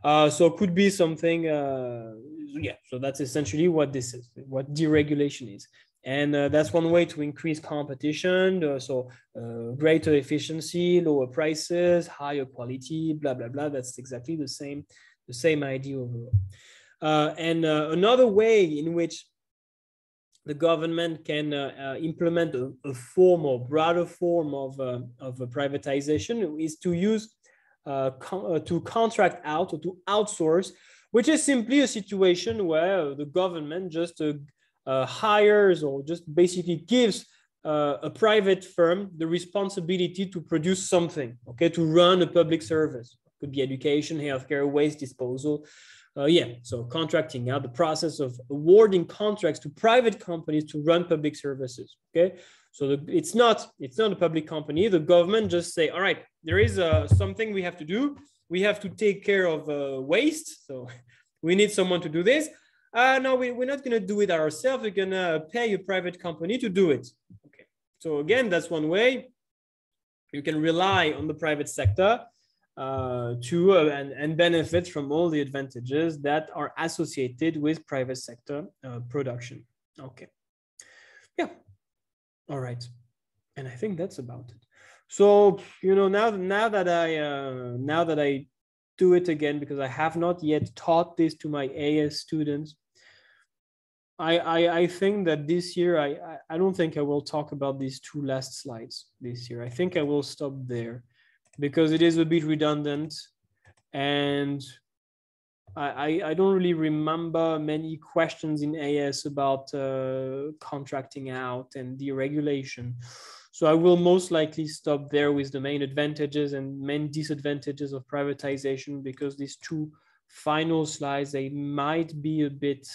uh, so could be something uh, yeah so that's essentially what this is what deregulation is. And uh, that's one way to increase competition uh, so uh, greater efficiency lower prices higher quality blah blah blah. That's exactly the same the same idea overall. Uh, and another way in which the government can implement a, a, form or broader form of, of privatization is to use uh, uh, to contract out or to outsource, which is simply a situation where the government just uh, hires or just basically gives a private firm the responsibility to produce something, okay, to run a public service. Could be education, healthcare, waste disposal. Uh, yeah, so contracting out the process of awarding contracts to private companies to run public services. Okay, so the, it's not it's not a public company. The government just say, all right, there is uh, something we have to do. We have to take care of uh, waste. So we need someone to do this. Uh, no, we, we're not going to do it ourselves. We're going to pay a private company to do it. Okay. So again, that's one way. You can rely on the private sector uh, to uh, and, and benefit from all the advantages that are associated with private sector uh, production. Okay. Yeah, all right. And I think that's about it. So, you know, now, now that I, uh, now that I do it again, because I have not yet taught this to my AS students, I, I, I think that this year I, I, I don't think I will talk about these two last slides this year. I think I will stop there because it is a bit redundant and I, I don't really remember many questions in AS about uh, contracting out and deregulation. So I will most likely stop there with the main advantages and main disadvantages of privatization because these two final slides, they might be a bit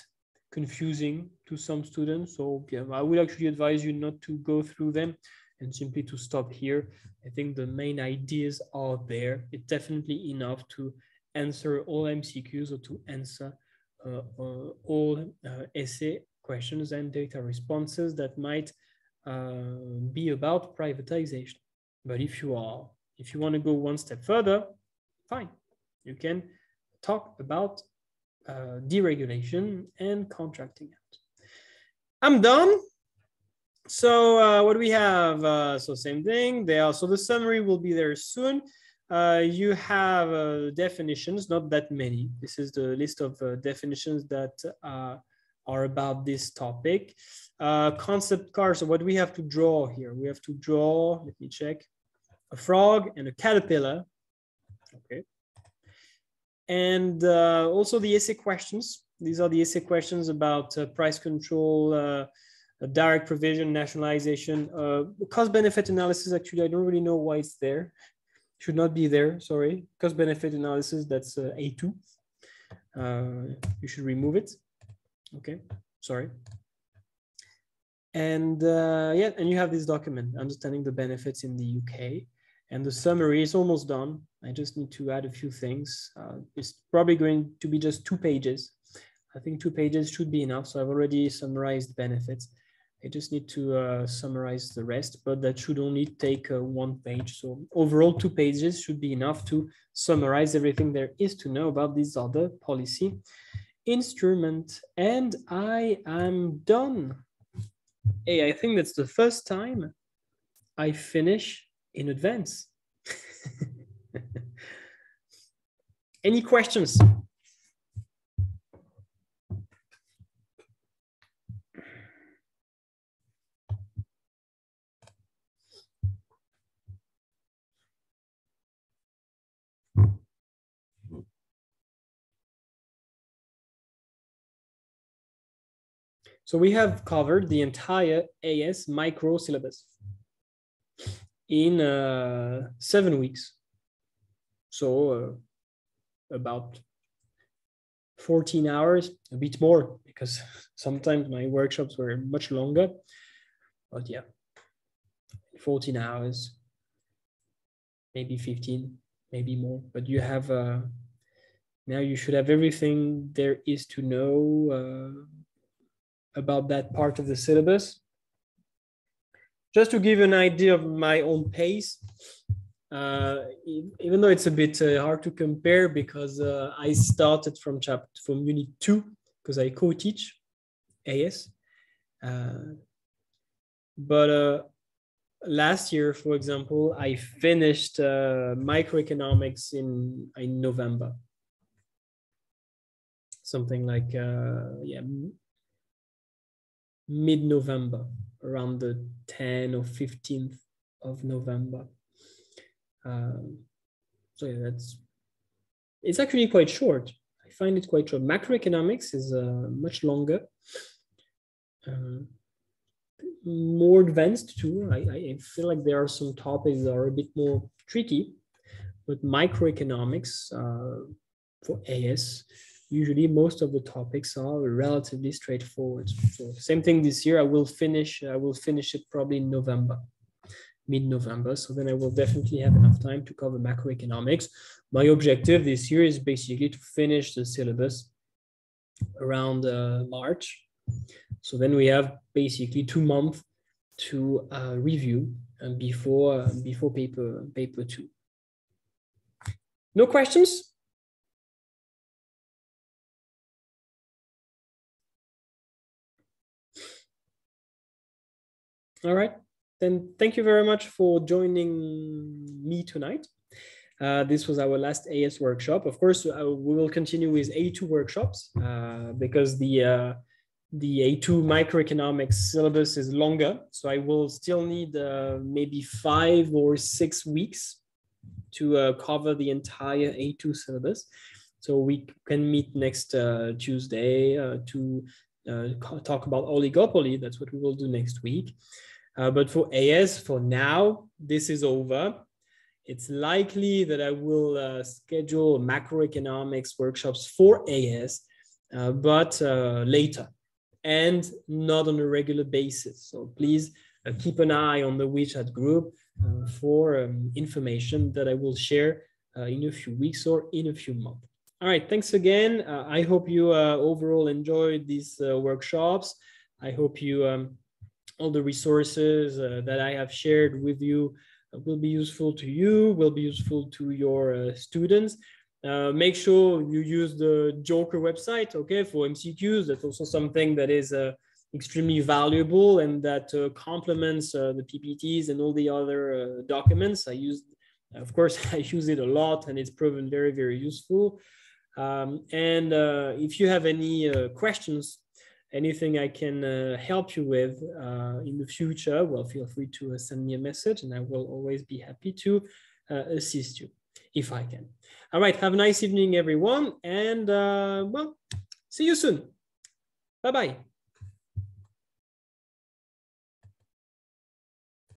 confusing to some students. So yeah, I would actually advise you not to go through them and simply to stop here. I think the main ideas are there. It's definitely enough to answer all MCQs or to answer uh, uh, all uh, essay questions and data responses that might be about privatization. But if you are, if you want to go one step further, fine, you can talk about uh, deregulation and contracting out. I'm done. So uh, what do we have? Uh, so same thing there. So the summary will be there soon. Uh, you have uh, definitions, not that many. This is the list of uh, definitions that uh, are about this topic. concept cars, so what we have to draw here? We have to draw, let me check, a frog and a caterpillar. Okay. And also the essay questions. These are the essay questions about price control, direct provision, nationalization, uh, cost benefit analysis. Actually, I don't really know why it's there should not be there, sorry. Cost benefit analysis, that's uh, A2. Uh, you should remove it. Okay, sorry. And uh, yeah, and you have this document, understanding the benefits in the UK. And the summary is almost done. I just need to add a few things. Uh, it's probably going to be just two pages. I think two pages should be enough. So I've already summarized benefits. I just need to uh, summarize the rest, but that should only take uh, one page. So overall, two pages should be enough to summarize everything there is to know about this other policy instrument. And I am done. Hey, I think that's the first time I finish in advance. Any questions? So we have covered the entire AS micro syllabus in uh, seven weeks. So uh, about 14 hours, a bit more, because sometimes my workshops were much longer. But yeah, 14 hours, maybe 15, maybe more. But you have, uh, now you should have everything there is to know uh, about that part of the syllabus. Just to give you an idea of my own pace, uh, even though it's a bit uh, hard to compare because uh, I started from chapter from unit two because I co-teach AS. Uh, but uh, last year, for example, I finished uh, microeconomics in in November, something like yeah mid-November, around the 10 or 15th of November. Um, so yeah, that's it's actually quite short. I find it quite short. Macroeconomics is uh, much longer, uh, more advanced too. I, I feel like there are some topics that are a bit more tricky, but microeconomics uh, for AS usually most of the topics are relatively straightforward. So same thing this year, I will finish, I will finish it probably in November, mid-November. So then I will definitely have enough time to cover macroeconomics. My objective this year is basically to finish the syllabus around uh, March. So then we have basically two months to uh, review before, before paper, paper two. No questions? All right. Then thank you very much for joining me tonight. Uh, this was our last AS workshop. Of course, uh, we will continue with A2 workshops uh, because the uh, the A2 microeconomics syllabus is longer. So I will still need uh, maybe five or six weeks to uh, cover the entire A2 syllabus. So we can meet next Tuesday to talk about oligopoly. That's what we will do next week. Uh, but for AS, for now, this is over. It's likely that I will schedule macroeconomics workshops for AS, but later and not on a regular basis. So please uh, keep an eye on the WeChat group uh, for um, information that I will share uh, in a few weeks or in a few months. All right, thanks again. Uh, I hope you uh, overall enjoyed these uh, workshops. I hope you um, all the resources that I have shared with you will be useful to you, will be useful to your students. Uh, make sure you use the Joker website, okay, for MCQs. That's also something that is uh, extremely valuable and that uh, complements uh, the PPTs and all the other uh, documents. I use, of course, I use it a lot and it's proven very, very useful. Um, and if you have any questions, anything I can uh, help you with uh, in the future, well, feel free to uh, send me a message and I will always be happy to assist you if I can. All right. Have a nice evening, everyone. And uh, well, see you soon. Bye bye.